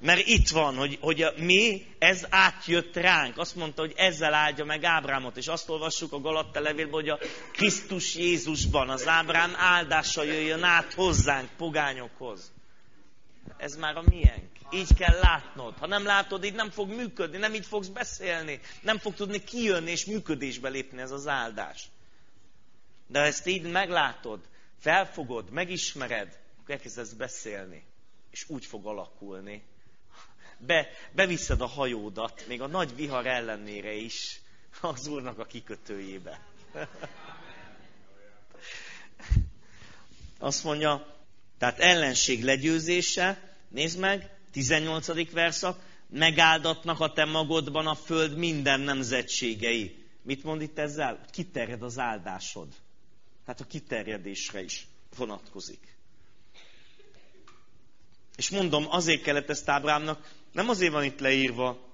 Mert itt van, hogy, hogy mi, ez átjött ránk. Azt mondta, hogy ezzel áldja meg Ábrámot. És azt olvassuk a Galatta levélben, hogy a Krisztus Jézusban az Ábrám áldása jöjjön át hozzánk, pogányokhoz. Ez már a miénk. Így kell látnod. Ha nem látod, így nem fog működni, nem így fogsz beszélni. Nem fog tudni kijönni és működésbe lépni ez az áldás. De ha ezt így meglátod, felfogod, megismered, akkor elkezdesz beszélni. És úgy fog alakulni, be, beviszed a hajódat, még a nagy vihar ellenére is, az Úrnak a kikötőjébe. Azt mondja, tehát ellenség legyőzése, nézd meg, 18. verszak, megáldatnak a te magodban a föld minden nemzetségei. Mit mond itt ezzel? Kiterjed az áldásod. Tehát a kiterjedésre is vonatkozik. És mondom, azért kellett ezt Ábrámnak, nem azért van itt leírva,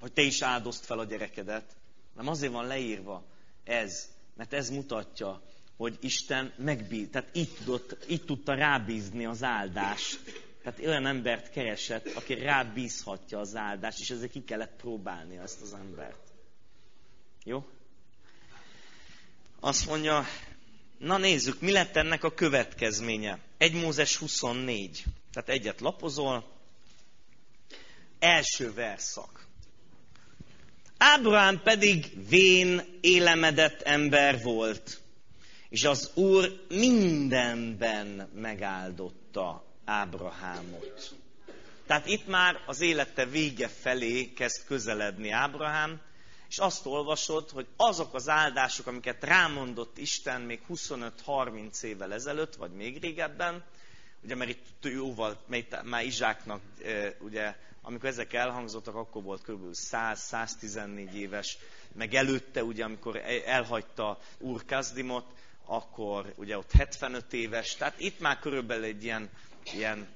hogy te is áldozd fel a gyerekedet, nem azért van leírva ez, mert ez mutatja, hogy Isten megbíz, tehát így, tudott, így tudta rábízni az áldást. Tehát olyan embert keresett, aki rábízhatja az áldást, és ezért ki kellett próbálni ezt az embert. Jó? Azt mondja, na nézzük, mi lett ennek a következménye. 1 Mózes 24. Tehát egyet lapozol, első verszak. Ábrahám pedig vén, élemedett ember volt, és az Úr mindenben megáldotta Ábrahámot. Tehát itt már az élete vége felé kezd közeledni Ábrahám, és azt olvasod, hogy azok az áldások, amiket rámondott Isten még 25-30 évvel ezelőtt, vagy még régebben, ugye mert itt jóval, már Izsáknak ugye amikor ezek elhangzottak, akkor volt kb. 100-114 éves, meg előtte, ugye, amikor elhagyta Úr Kazdimot, akkor ugye ott 75 éves, tehát itt már körülbelül egy ilyen, ilyen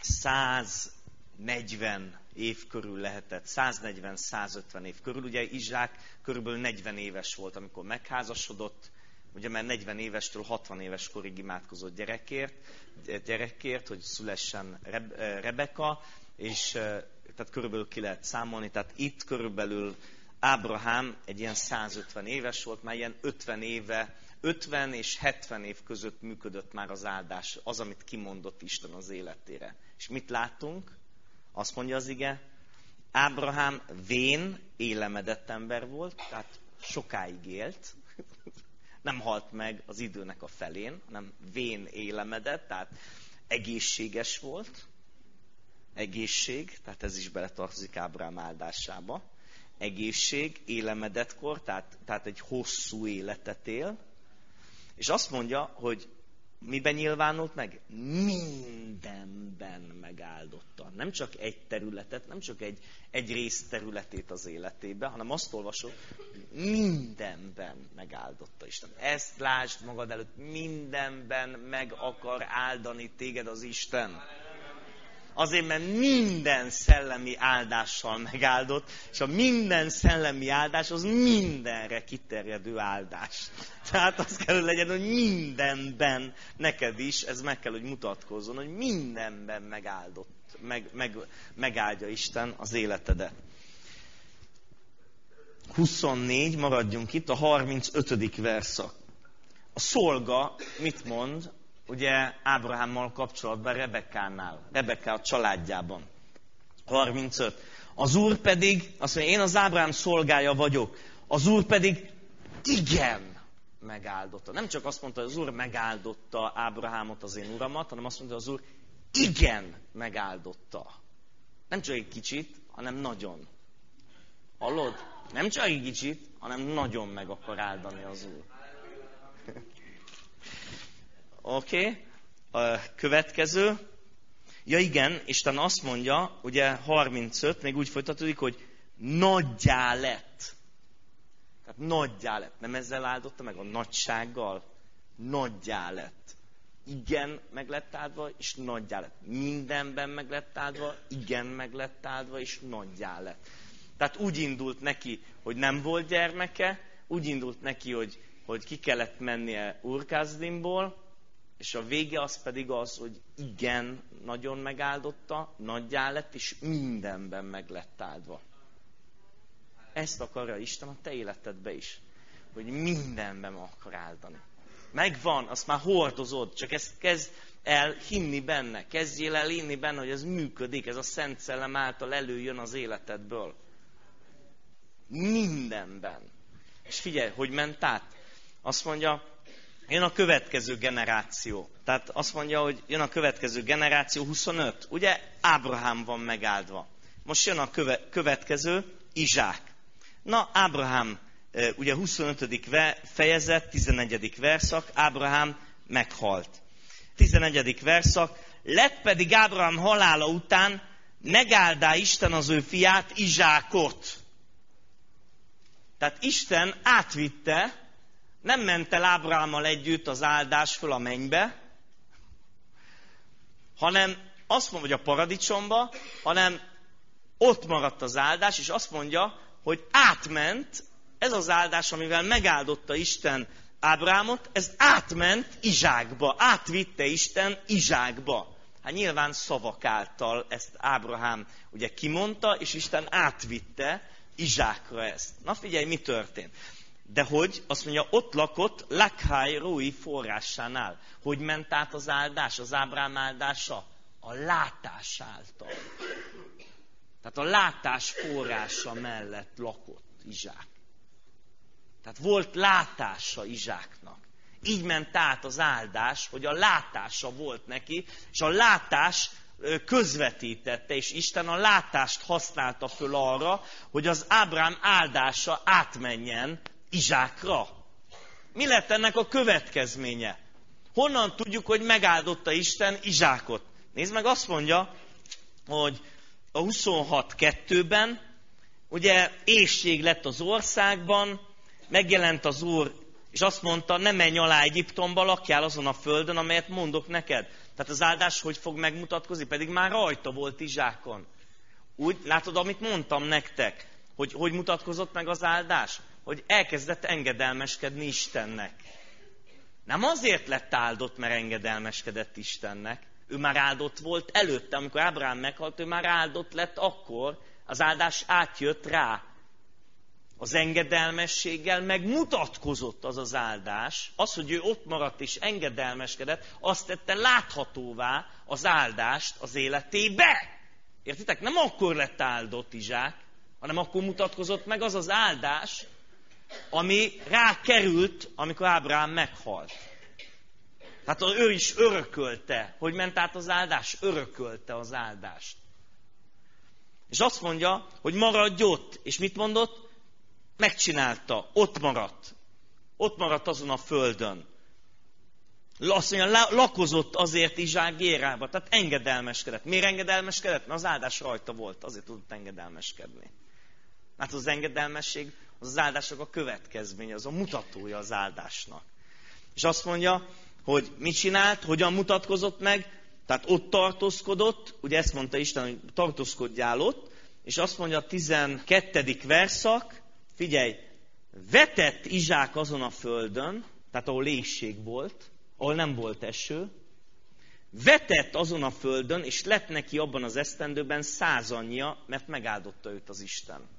140 év körül lehetett, 140-150 év körül. Ugye Izsák körülbelül 40 éves volt, amikor megházasodott, ugye mert 40 évestől 60 éves korig imádkozott gyerekért, gyerekért hogy szülessen Rebeka, és tehát körülbelül ki lehet számolni, tehát itt körülbelül Ábrahám egy ilyen 150 éves volt, már ilyen 50 éve, 50 és 70 év között működött már az áldás, az, amit kimondott Isten az életére. És mit látunk? Azt mondja az ige, Ábrahám vén, élemedett ember volt, tehát sokáig élt, nem halt meg az időnek a felén, hanem vén élemedett, tehát egészséges volt, egészség, tehát ez is beletartozik Ábrahám áldásába, egészség, élemedetkor, tehát, tehát egy hosszú életet él, és azt mondja, hogy miben nyilvánult meg? Mindenben megáldotta. Nem csak egy területet, nem csak egy, egy rész területét az életébe, hanem azt olvasok, mindenben megáldotta Isten. Ezt lásd magad előtt, mindenben meg akar áldani téged az Isten. Azért, mert minden szellemi áldással megáldott, és a minden szellemi áldás az mindenre kiterjedő áldás. Tehát az kell, hogy legyen, hogy mindenben neked is ez meg kell, hogy mutatkozzon, hogy mindenben megáldott, meg, meg, megáldja Isten az életedet. 24, maradjunk itt, a 35. verszak. A szolga mit mond ugye Ábrahámmal kapcsolatban Rebekánál, Rebekká a családjában. 35. Az Úr pedig, azt mondja, én az Ábrahám szolgája vagyok, az Úr pedig igen megáldotta. Nem csak azt mondta, hogy az Úr megáldotta Ábrahámot, az én uramat, hanem azt mondta, hogy az Úr igen megáldotta. Nem csak egy kicsit, hanem nagyon. Hallod? Nem csak egy kicsit, hanem nagyon meg akar áldani az Úr. Oké, okay. a következő. Ja igen, Isten azt mondja, ugye 35, még úgy folytatódik, hogy nagyjá lett. Tehát nagyjá lett. Nem ezzel áldotta meg, a nagysággal. Nagyjá lett. Igen, meg lett áldva, és nagyjá lett. Mindenben meg lett áldva, igen, meg lett áldva, és nagyjá lett. Tehát úgy indult neki, hogy nem volt gyermeke, úgy indult neki, hogy, hogy ki kellett mennie Urkázdimból, és a vége az pedig az, hogy igen, nagyon megáldotta, nagyjá lett, és mindenben meg lett áldva. Ezt akarja Isten a te életedbe is. Hogy mindenben akar áldani. Megvan, azt már hordozod, csak ezt kezd el hinni benne. Kezdjél el hinni benne, hogy ez működik, ez a Szent Szellem által előjön az életedből. Mindenben. És figyelj, hogy ment át? Azt mondja, jön a következő generáció. Tehát azt mondja, hogy jön a következő generáció, 25. Ugye Ábrahám van megáldva. Most jön a köve, következő, Izsák. Na, Ábrahám, ugye 25. fejezet, 11. verszak, Ábrahám meghalt. 11. verszak, lett pedig Ábrahám halála után, megáldá Isten az ő fiát, Izsákot. Tehát Isten átvitte nem ment el Ábrahámmal együtt az áldás föl a mennybe, hanem azt mondja, hogy a paradicsomba, hanem ott maradt az áldás, és azt mondja, hogy átment, ez az áldás, amivel megáldotta Isten Ábrámot, ez átment Izsákba, átvitte Isten Izsákba. Hát nyilván szavak által ezt Ábrahám ugye kimondta, és Isten átvitte Izsákra ezt. Na figyelj, mi történt. De hogy, azt mondja, ott lakott Lakhai Rui forrásánál. Hogy ment át az áldás, az Ábrám áldása? A látás által. Tehát a látás forrása mellett lakott Izsák. Tehát volt látása Izsáknak. Így ment át az áldás, hogy a látása volt neki, és a látás közvetítette, és Isten a látást használta föl arra, hogy az Ábrám áldása átmenjen Izsákra. Mi lett ennek a következménye? Honnan tudjuk, hogy megáldotta Isten Izsákot? Nézd meg, azt mondja, hogy a 26.2-ben, ugye ésség lett az országban, megjelent az Úr, és azt mondta, ne menj alá Egyiptomba, lakjál azon a földön, amelyet mondok neked. Tehát az áldás hogy fog megmutatkozni? Pedig már rajta volt Izsákon. Úgy, látod, amit mondtam nektek, hogy hogy mutatkozott meg az áldás? Hogy elkezdett engedelmeskedni Istennek. Nem azért lett áldott, mert engedelmeskedett Istennek. Ő már áldott volt előtte, amikor Ábrám meghalt, ő már áldott lett akkor, az áldás átjött rá. Az engedelmességgel megmutatkozott az az áldás, az, hogy ő ott maradt és engedelmeskedett, azt tette láthatóvá az áldást az életébe. Értitek? Nem akkor lett áldott Izsák, hanem akkor mutatkozott meg az az áldás, ami rákerült, amikor Ábrám meghalt. Tehát ő is örökölte, hogy ment át az áldás, örökölte az áldást. És azt mondja, hogy maradj ott. És mit mondott? Megcsinálta, ott maradt. Ott maradt azon a földön. Azt mondja, lakozott azért Izsák Gérába, tehát engedelmeskedett. Miért engedelmeskedett? Mert az áldás rajta volt, azért tudott engedelmeskedni. Hát az engedelmesség az az áldásnak a következménye, az a mutatója az áldásnak. És azt mondja, hogy mit csinált, hogyan mutatkozott meg, tehát ott tartózkodott, ugye ezt mondta Isten, hogy tartózkodjál ott, és azt mondja a 12. verszak, figyelj, vetett Izsák azon a földön, tehát ahol éjség volt, ahol nem volt eső, vetett azon a földön, és lett neki abban az esztendőben száz anyja, mert megáldotta őt az Isten.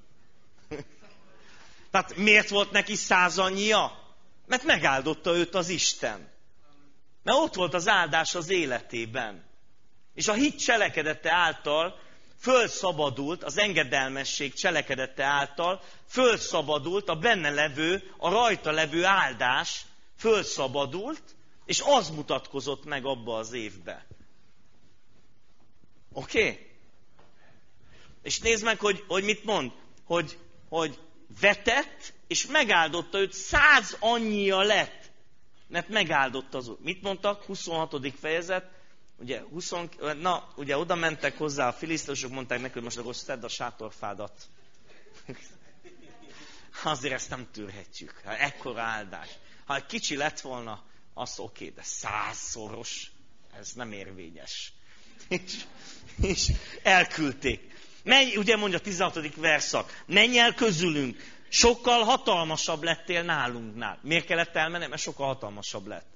Tehát miért volt neki száz anyja? Mert megáldotta őt az Isten. Mert ott volt az áldás az életében. És a hit cselekedete által fölszabadult, az engedelmesség cselekedete által fölszabadult a benne levő, a rajta levő áldás fölszabadult, és az mutatkozott meg abba az évbe. Oké? Okay? És nézd meg, hogy, hogy mit mond. Hogy, hogy vetett, és megáldotta őt, száz annyia lett, mert megáldotta az úr. Mit mondtak? 26. fejezet, ugye, 20, na, ugye oda mentek hozzá a filisztusok, mondták neki, hogy most akkor szedd a sátorfádat. Azért ezt nem tűrhetjük. Hát ekkora áldás. Ha egy kicsi lett volna, az oké, okay, de százszoros, ez nem érvényes. És, és elküldték. Menj, ugye mondja a 16. verszak, menj el közülünk, sokkal hatalmasabb lettél nálunknál. Miért kellett elmenni? Mert sokkal hatalmasabb lett.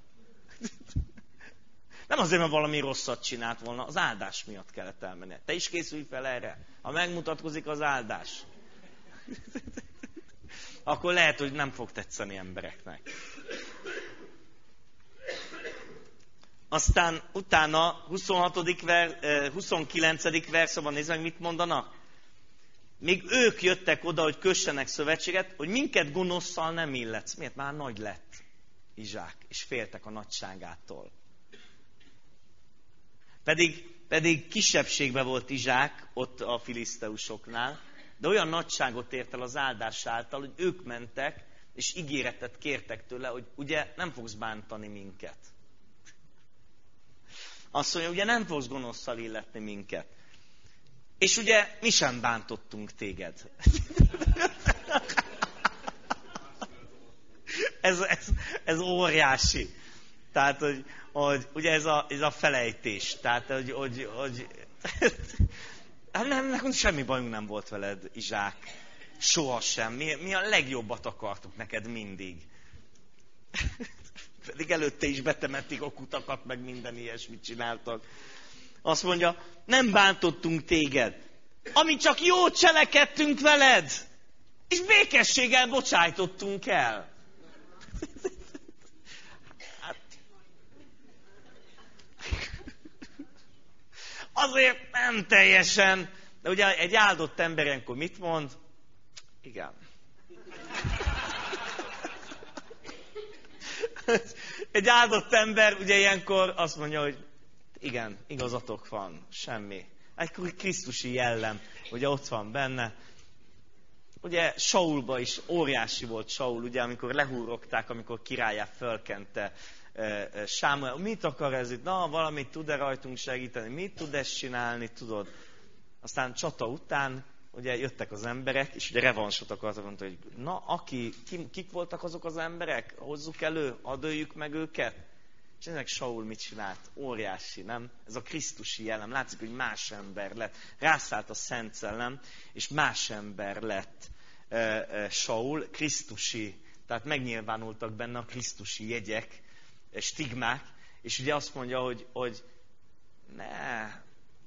Nem azért, mert valami rosszat csinált volna, az áldás miatt kellett elmenni. Te is készülj fel erre. Ha megmutatkozik az áldás, akkor lehet, hogy nem fog tetszeni embereknek. Aztán utána 26. Ver, 29. verszóban nézd meg, mit mondanak. Még ők jöttek oda, hogy kössenek szövetséget, hogy minket gonoszszal nem illetsz. Miért? Már nagy lett Izsák, és féltek a nagyságától. Pedig, pedig kisebbségbe volt Izsák ott a filiszteusoknál, de olyan nagyságot ért el az áldás által, hogy ők mentek, és ígéretet kértek tőle, hogy ugye nem fogsz bántani minket. Azt mondja, ugye nem fogsz gonoszszal illetni minket. És ugye mi sem bántottunk téged. ez, ez, ez óriási. Tehát, hogy, hogy ugye ez a, ez a felejtés. Tehát, hogy, hogy, hogy hát nem, nekünk semmi bajunk nem volt veled, Izsák. Sohasem. Mi, mi a legjobbat akartuk neked mindig. Pedig előtte is betemették a kutakat, meg minden ilyesmit csináltak. Azt mondja, nem bántottunk téged, ami csak jó cselekedtünk veled, és békességgel bocsájtottunk el. Hát, azért nem teljesen, de ugye egy áldott ember ilyenkor mit mond? Igen. Egy áldott ember ugye ilyenkor azt mondja, hogy igen, igazatok van, semmi. Egy Krisztusi jellem, ugye ott van benne. Ugye Saulba is óriási volt Saul, ugye amikor lehúrogták, amikor királyát fölkente Sámuel. Mit akar ez itt? Na, valamit tud-e rajtunk segíteni? Mit tud ezt csinálni? Tudod? Aztán csata után ugye jöttek az emberek, és ugye revansot akartak mondani, hogy na, aki, ki, kik voltak azok az emberek? Hozzuk elő, adőjük meg őket. És ennek Saul mit csinált? Óriási, nem? Ez a Krisztusi jellem. Látszik, hogy más ember lett. Rászállt a Szent Szellem, és más ember lett e, e, Saul. Krisztusi, tehát megnyilvánultak benne a Krisztusi jegyek, stigmák, és ugye azt mondja, hogy, hogy ne,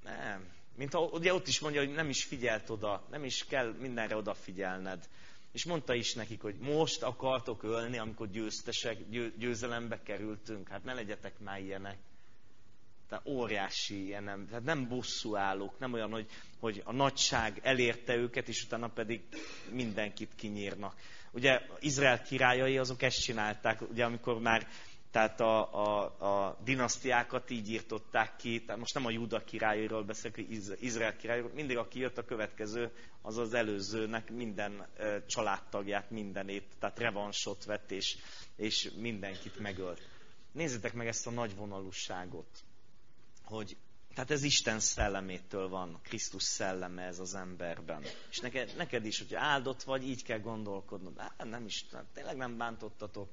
nem. Mint ha, ugye ott is mondja, hogy nem is figyelt oda, nem is kell mindenre odafigyelned. És mondta is nekik, hogy most akartok ölni, amikor győztesek, győ, győzelembe kerültünk. Hát ne legyetek már ilyenek. Tehát óriási ilyen nem, tehát nem bosszúállók, nem olyan, hogy, hogy a nagyság elérte őket, és utána pedig mindenkit kinyírnak. Ugye Izrael királyai azok ezt csinálták, ugye amikor már tehát a, a, a dinasztiákat így írtották ki, tehát most nem a Juda királyról beszélek, Izrael királyról, mindig aki jött a következő, az az előzőnek minden családtagját, mindenét, tehát revansot vett, és, és mindenkit megölt. Nézzétek meg ezt a nagy vonalusságot, hogy tehát ez Isten szellemétől van, Krisztus szelleme ez az emberben. És neked, neked is, hogyha áldott vagy, így kell gondolkodnod. Hát nem is, tényleg nem bántottatok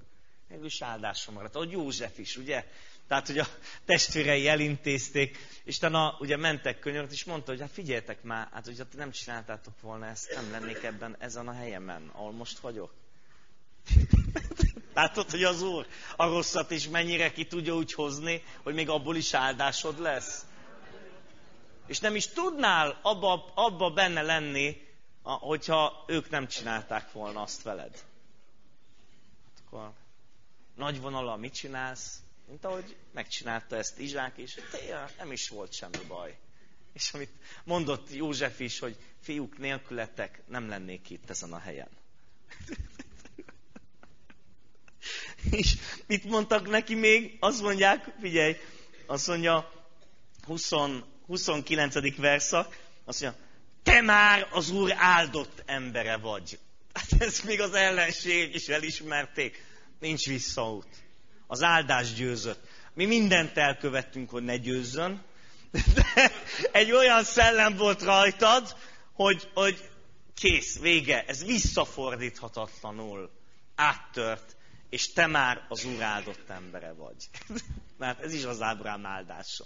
mégis áldásom maradt. Ahogy József is, ugye? Tehát, hogy a testvérei elintézték, és utána ugye mentek könyöröt, és mondta, hogy hát figyeljetek már, hát hogyha nem csináltátok volna ezt, nem lennék ebben ezen a helyemen, ahol most vagyok. Látod, hogy az Úr a rosszat is mennyire ki tudja úgy hozni, hogy még abból is áldásod lesz? És nem is tudnál abba, abba benne lenni, hogyha ők nem csinálták volna azt veled. Hát akkor nagy vonalon mit csinálsz, mint ahogy megcsinálta ezt Izsák is, tényleg nem is volt semmi baj. És amit mondott József is, hogy fiúk nélkületek nem lennék itt ezen a helyen. És mit mondtak neki még? Azt mondják, figyelj, azt mondja 20, 29. verszak, azt mondja, te már az Úr áldott embere vagy. Hát ezt még az ellenség is elismerték. Nincs visszaút. Az áldás győzött. Mi mindent elkövettünk, hogy ne győzzön, de egy olyan szellem volt rajtad, hogy, hogy kész, vége. Ez visszafordíthatatlanul áttört, és te már az Úr áldott embere vagy. Mert ez is az Ábrám áldása.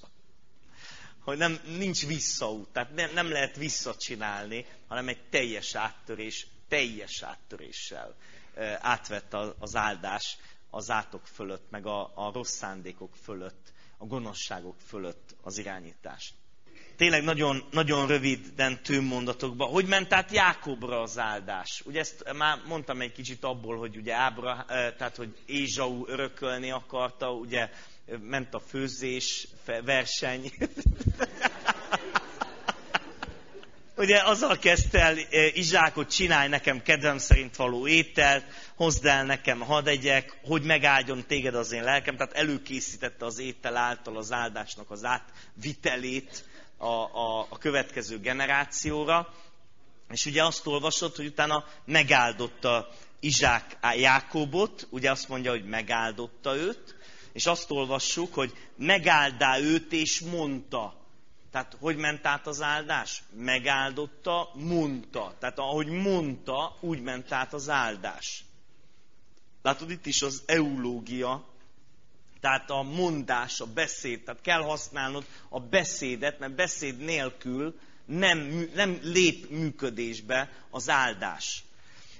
Hogy nem, nincs visszaút, tehát nem, nem lehet visszacsinálni, hanem egy teljes áttörés, teljes áttöréssel átvett az áldás az átok fölött, meg a, a rossz szándékok fölött, a gonoszságok fölött az irányítást. Tényleg nagyon, nagyon röviden tőmondatokban. Hogy ment át Jákobra az áldás? Ugye ezt már mondtam egy kicsit abból, hogy ugye Ábra, tehát hogy Ézsau örökölni akarta, ugye ment a főzés verseny. ugye azzal kezdte el eh, Izsák, csinálj nekem kedvem szerint való ételt, hozd el nekem, hadd egyek, hogy megáldjon téged az én lelkem. Tehát előkészítette az étel által az áldásnak az átvitelét a, a, a következő generációra. És ugye azt olvasott, hogy utána megáldotta Izsák Jákobot, ugye azt mondja, hogy megáldotta őt, és azt olvassuk, hogy megáldá őt, és mondta, tehát hogy ment át az áldás? Megáldotta, mondta. Tehát ahogy mondta, úgy ment át az áldás. Látod, itt is az eulógia, tehát a mondás, a beszéd. Tehát kell használnod a beszédet, mert beszéd nélkül nem, nem lép működésbe az áldás.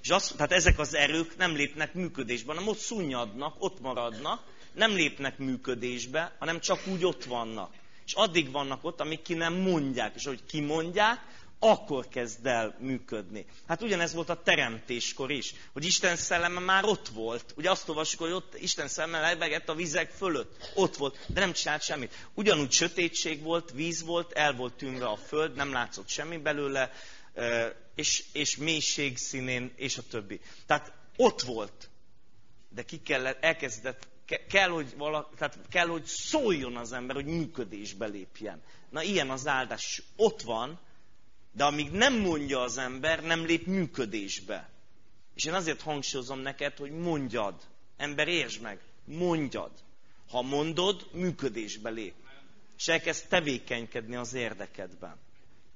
És az, tehát ezek az erők nem lépnek működésbe, hanem ott szunnyadnak, ott maradnak, nem lépnek működésbe, hanem csak úgy ott vannak és addig vannak ott, amíg ki nem mondják. És ahogy kimondják, akkor kezd el működni. Hát ugyanez volt a teremtéskor is, hogy Isten szelleme már ott volt. Ugye azt olvassuk, hogy ott Isten szelleme lebegett a vizek fölött. Ott volt, de nem csinált semmit. Ugyanúgy sötétség volt, víz volt, el volt tűnve a föld, nem látszott semmi belőle, és, és mélység színén, és a többi. Tehát ott volt, de ki kellett, elkezdett kell, hogy vala, tehát kell, hogy szóljon az ember, hogy működésbe lépjen. Na ilyen az áldás. Ott van, de amíg nem mondja az ember, nem lép működésbe. És én azért hangsúlyozom neked, hogy mondjad. Ember, értsd meg, mondjad. Ha mondod, működésbe lép. És elkezd tevékenykedni az érdekedben.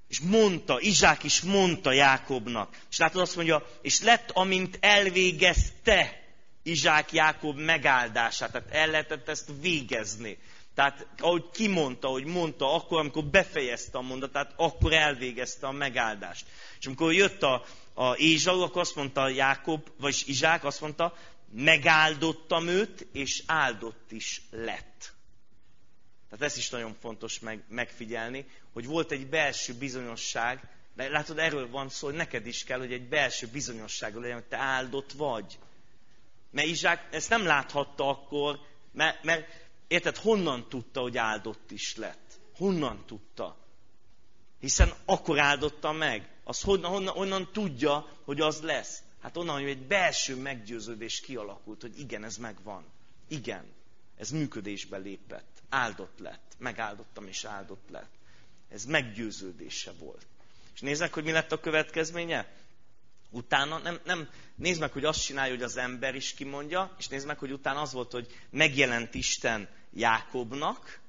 És mondta, Izsák is mondta Jákobnak. És látod azt mondja, és lett, amint elvégezte Izsák Jákob megáldását, tehát el lehetett ezt végezni. Tehát ahogy kimondta, ahogy mondta, akkor, amikor befejezte a mondatát, akkor elvégezte a megáldást. És amikor jött a, a Ézsau, akkor azt mondta Jákob, vagy Izsák, azt mondta, megáldottam őt, és áldott is lett. Tehát ez is nagyon fontos meg, megfigyelni, hogy volt egy belső bizonyosság, de látod, erről van szó, hogy neked is kell, hogy egy belső bizonyosság legyen, hogy te áldott vagy. Mert Izsák ezt nem láthatta akkor, mert, mert érted, honnan tudta, hogy áldott is lett? Honnan tudta? Hiszen akkor áldotta meg. Az honnan, honnan, honnan tudja, hogy az lesz? Hát onnan, hogy egy belső meggyőződés kialakult, hogy igen, ez megvan. Igen, ez működésbe lépett. Áldott lett. Megáldottam és áldott lett. Ez meggyőződése volt. És nézzek, hogy mi lett a következménye? Utána nem, nem, nézd meg, hogy azt csinálja, hogy az ember is kimondja, és nézd meg, hogy utána az volt, hogy megjelent Isten Jákobnak,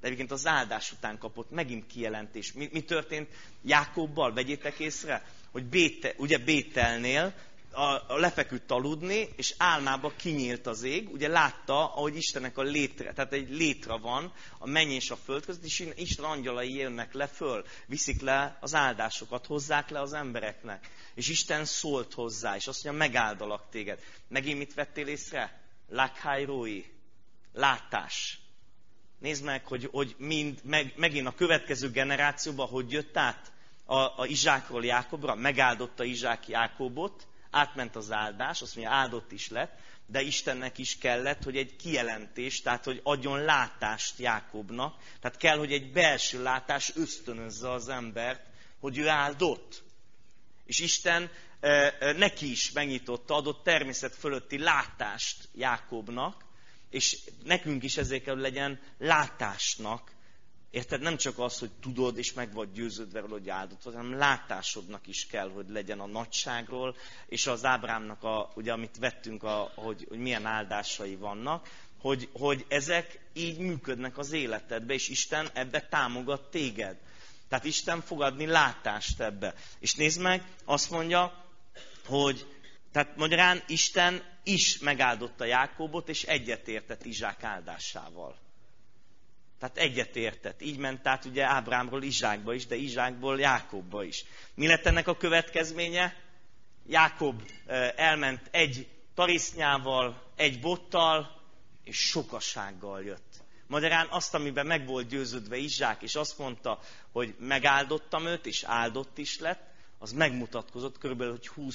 de egyébként az áldás után kapott megint kijelentés. Mi, mi történt Jákobbal? Vegyétek észre, hogy Béte, ugye Bételnél a, a lefeküdt aludni, és álmába kinyílt az ég, ugye látta, ahogy Istennek a létre, tehát egy létre van a menny és a föld között, és Isten angyalai jönnek le föl, viszik le az áldásokat, hozzák le az embereknek. És Isten szólt hozzá, és azt mondja, megáldalak téged. Megint mit vettél észre? Lakhairói, látás. Nézd meg, hogy, hogy mind, meg, megint a következő generációban hogy jött át a, a Izsákról Jákobra, megáldotta Izsák Jákobot, átment az áldás, azt mondja, áldott is lett, de Istennek is kellett, hogy egy kijelentés, tehát hogy adjon látást Jákobnak, tehát kell, hogy egy belső látás ösztönözze az embert, hogy ő áldott. És Isten neki is megnyitotta, adott természet fölötti látást Jákobnak, és nekünk is ezért kell, legyen látásnak. Érted? Nem csak az, hogy tudod és meg vagy győződve hogy áldott vagy, hanem látásodnak is kell, hogy legyen a nagyságról, és az Ábrámnak, a, ugye, amit vettünk, a, hogy, hogy milyen áldásai vannak, hogy, hogy ezek így működnek az életedbe, és Isten ebbe támogat téged. Tehát Isten fog adni látást ebbe. És nézd meg, azt mondja, hogy tehát magyarán Isten is megáldotta Jákobot, és egyetértett Izsák áldásával. Tehát egyetértett. Így ment át ugye Ábrámról Izsákba is, de Izsákból Jákobba is. Mi lett ennek a következménye? Jákob elment egy tarisznyával, egy bottal, és sokasággal jött. Magyarán azt, amiben meg volt győződve Izsák, és azt mondta, hogy megáldottam őt, és áldott is lett, az megmutatkozott körülbelül, hogy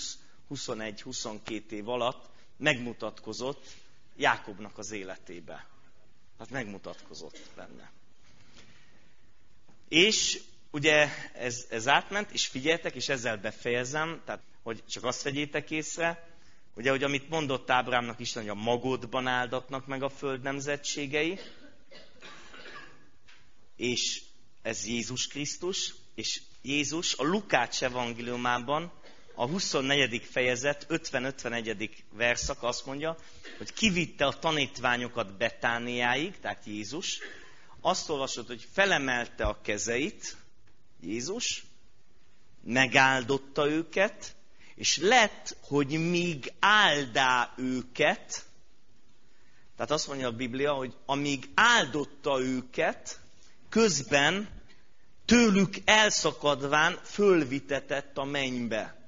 20-21-22 év alatt megmutatkozott Jákobnak az életébe. Hát megmutatkozott benne. És ugye ez, ez átment, és figyeltek, és ezzel befejezem, tehát hogy csak azt vegyétek észre, ugye, hogy amit mondott Ábrámnak Isten, hogy a magodban áldatnak meg a föld nemzetségei, és ez Jézus Krisztus, és Jézus a Lukács evangéliumában a 24. fejezet 50-51. verszak azt mondja, hogy kivitte a tanítványokat Betániáig, tehát Jézus, azt olvasott, hogy felemelte a kezeit, Jézus, megáldotta őket, és lett, hogy míg áldá őket, tehát azt mondja a Biblia, hogy amíg áldotta őket, közben tőlük elszakadván fölvitetett a mennybe.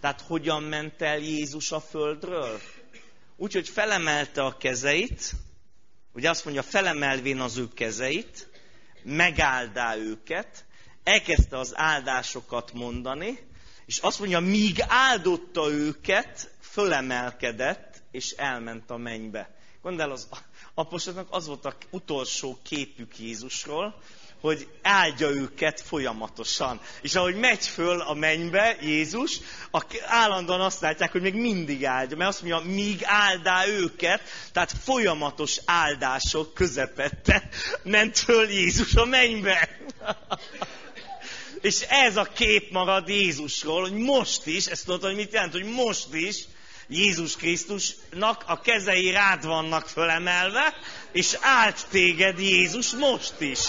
Tehát hogyan ment el Jézus a földről? Úgyhogy felemelte a kezeit, ugye azt mondja, felemelvén az ő kezeit, megáldá őket, elkezdte az áldásokat mondani, és azt mondja, míg áldotta őket, fölemelkedett, és elment a mennybe. Gondolj, az apostoloknak az volt az utolsó képük Jézusról, hogy áldja őket folyamatosan. És ahogy megy föl a mennybe Jézus, állandóan azt látják, hogy még mindig áldja, mert azt mondja, míg áldá őket, tehát folyamatos áldások közepette ment föl Jézus a mennybe. És ez a kép marad Jézusról, hogy most is, ezt tudod, hogy mit jelent, hogy most is Jézus Krisztusnak a kezei rád vannak fölemelve, és áld téged Jézus most is.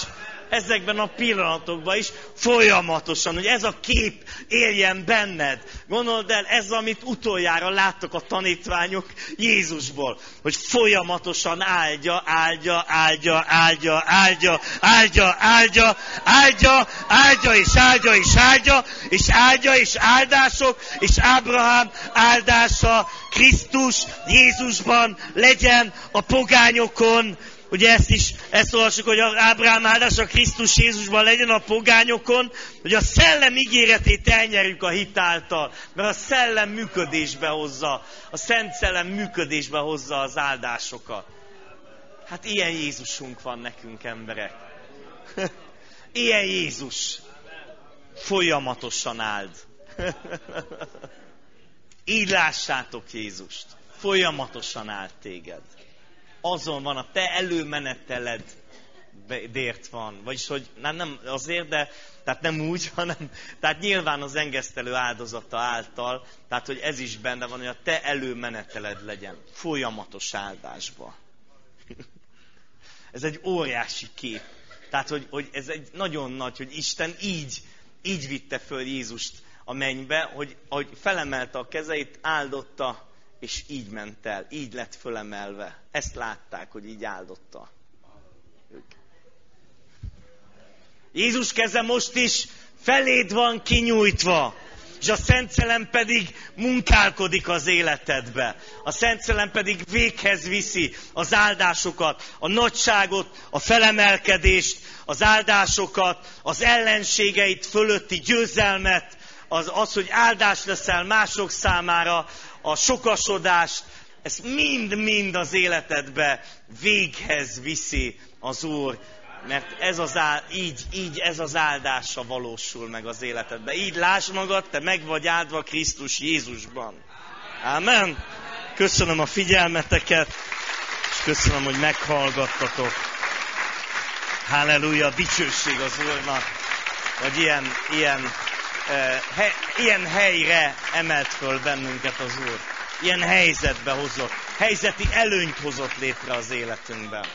Ezekben a pillanatokban is folyamatosan, hogy ez a kép éljen benned. Gondold el, ez, amit utoljára láttak a tanítványok Jézusból, hogy folyamatosan áldja, áldja, áldja, áldja, áldja, áldja, áldja, áldja, áldja, és áldja, és áldja, és áldja, és áldások, és Ábrahám áldása Krisztus Jézusban legyen a pogányokon, Ugye ezt is, ezt olvasjuk, hogy Ábrám áldása Krisztus Jézusban legyen a pogányokon, hogy a szellem ígéretét elnyerjük a hitáltal, mert a szellem működésbe hozza, a szent szellem működésbe hozza az áldásokat. Hát ilyen Jézusunk van nekünk, emberek. ilyen Jézus. Folyamatosan áld. Így lássátok Jézust. Folyamatosan áld téged azon van, a te előmeneteled dért van. Vagyis, hogy nem, nem azért, de tehát nem úgy, hanem tehát nyilván az engesztelő áldozata által, tehát hogy ez is benne van, hogy a te előmeneteled legyen folyamatos áldásba. ez egy óriási kép. Tehát, hogy, hogy ez egy nagyon nagy, hogy Isten így, így vitte föl Jézust a mennybe, hogy, hogy felemelte a kezeit, áldotta, és így ment el, így lett fölemelve. Ezt látták, hogy így áldotta. Jézus keze most is feléd van kinyújtva, és a Szent Szellem pedig munkálkodik az életedbe. A Szent Szellem pedig véghez viszi az áldásokat, a nagyságot, a felemelkedést, az áldásokat, az ellenségeit fölötti győzelmet, az, az, hogy áldás leszel mások számára, a sokasodást, ezt mind-mind az életedbe véghez viszi az Úr, mert ez az áld, így, így ez az áldása valósul meg az életedbe. Így láss magad, te meg vagy áldva Krisztus Jézusban. Amen. Köszönöm a figyelmeteket, és köszönöm, hogy meghallgattatok. Halleluja, dicsőség az Úrnak, hogy ilyen, ilyen he, ilyen helyre emelt föl bennünket az Úr. Ilyen helyzetbe hozott, helyzeti előnyt hozott létre az életünkben.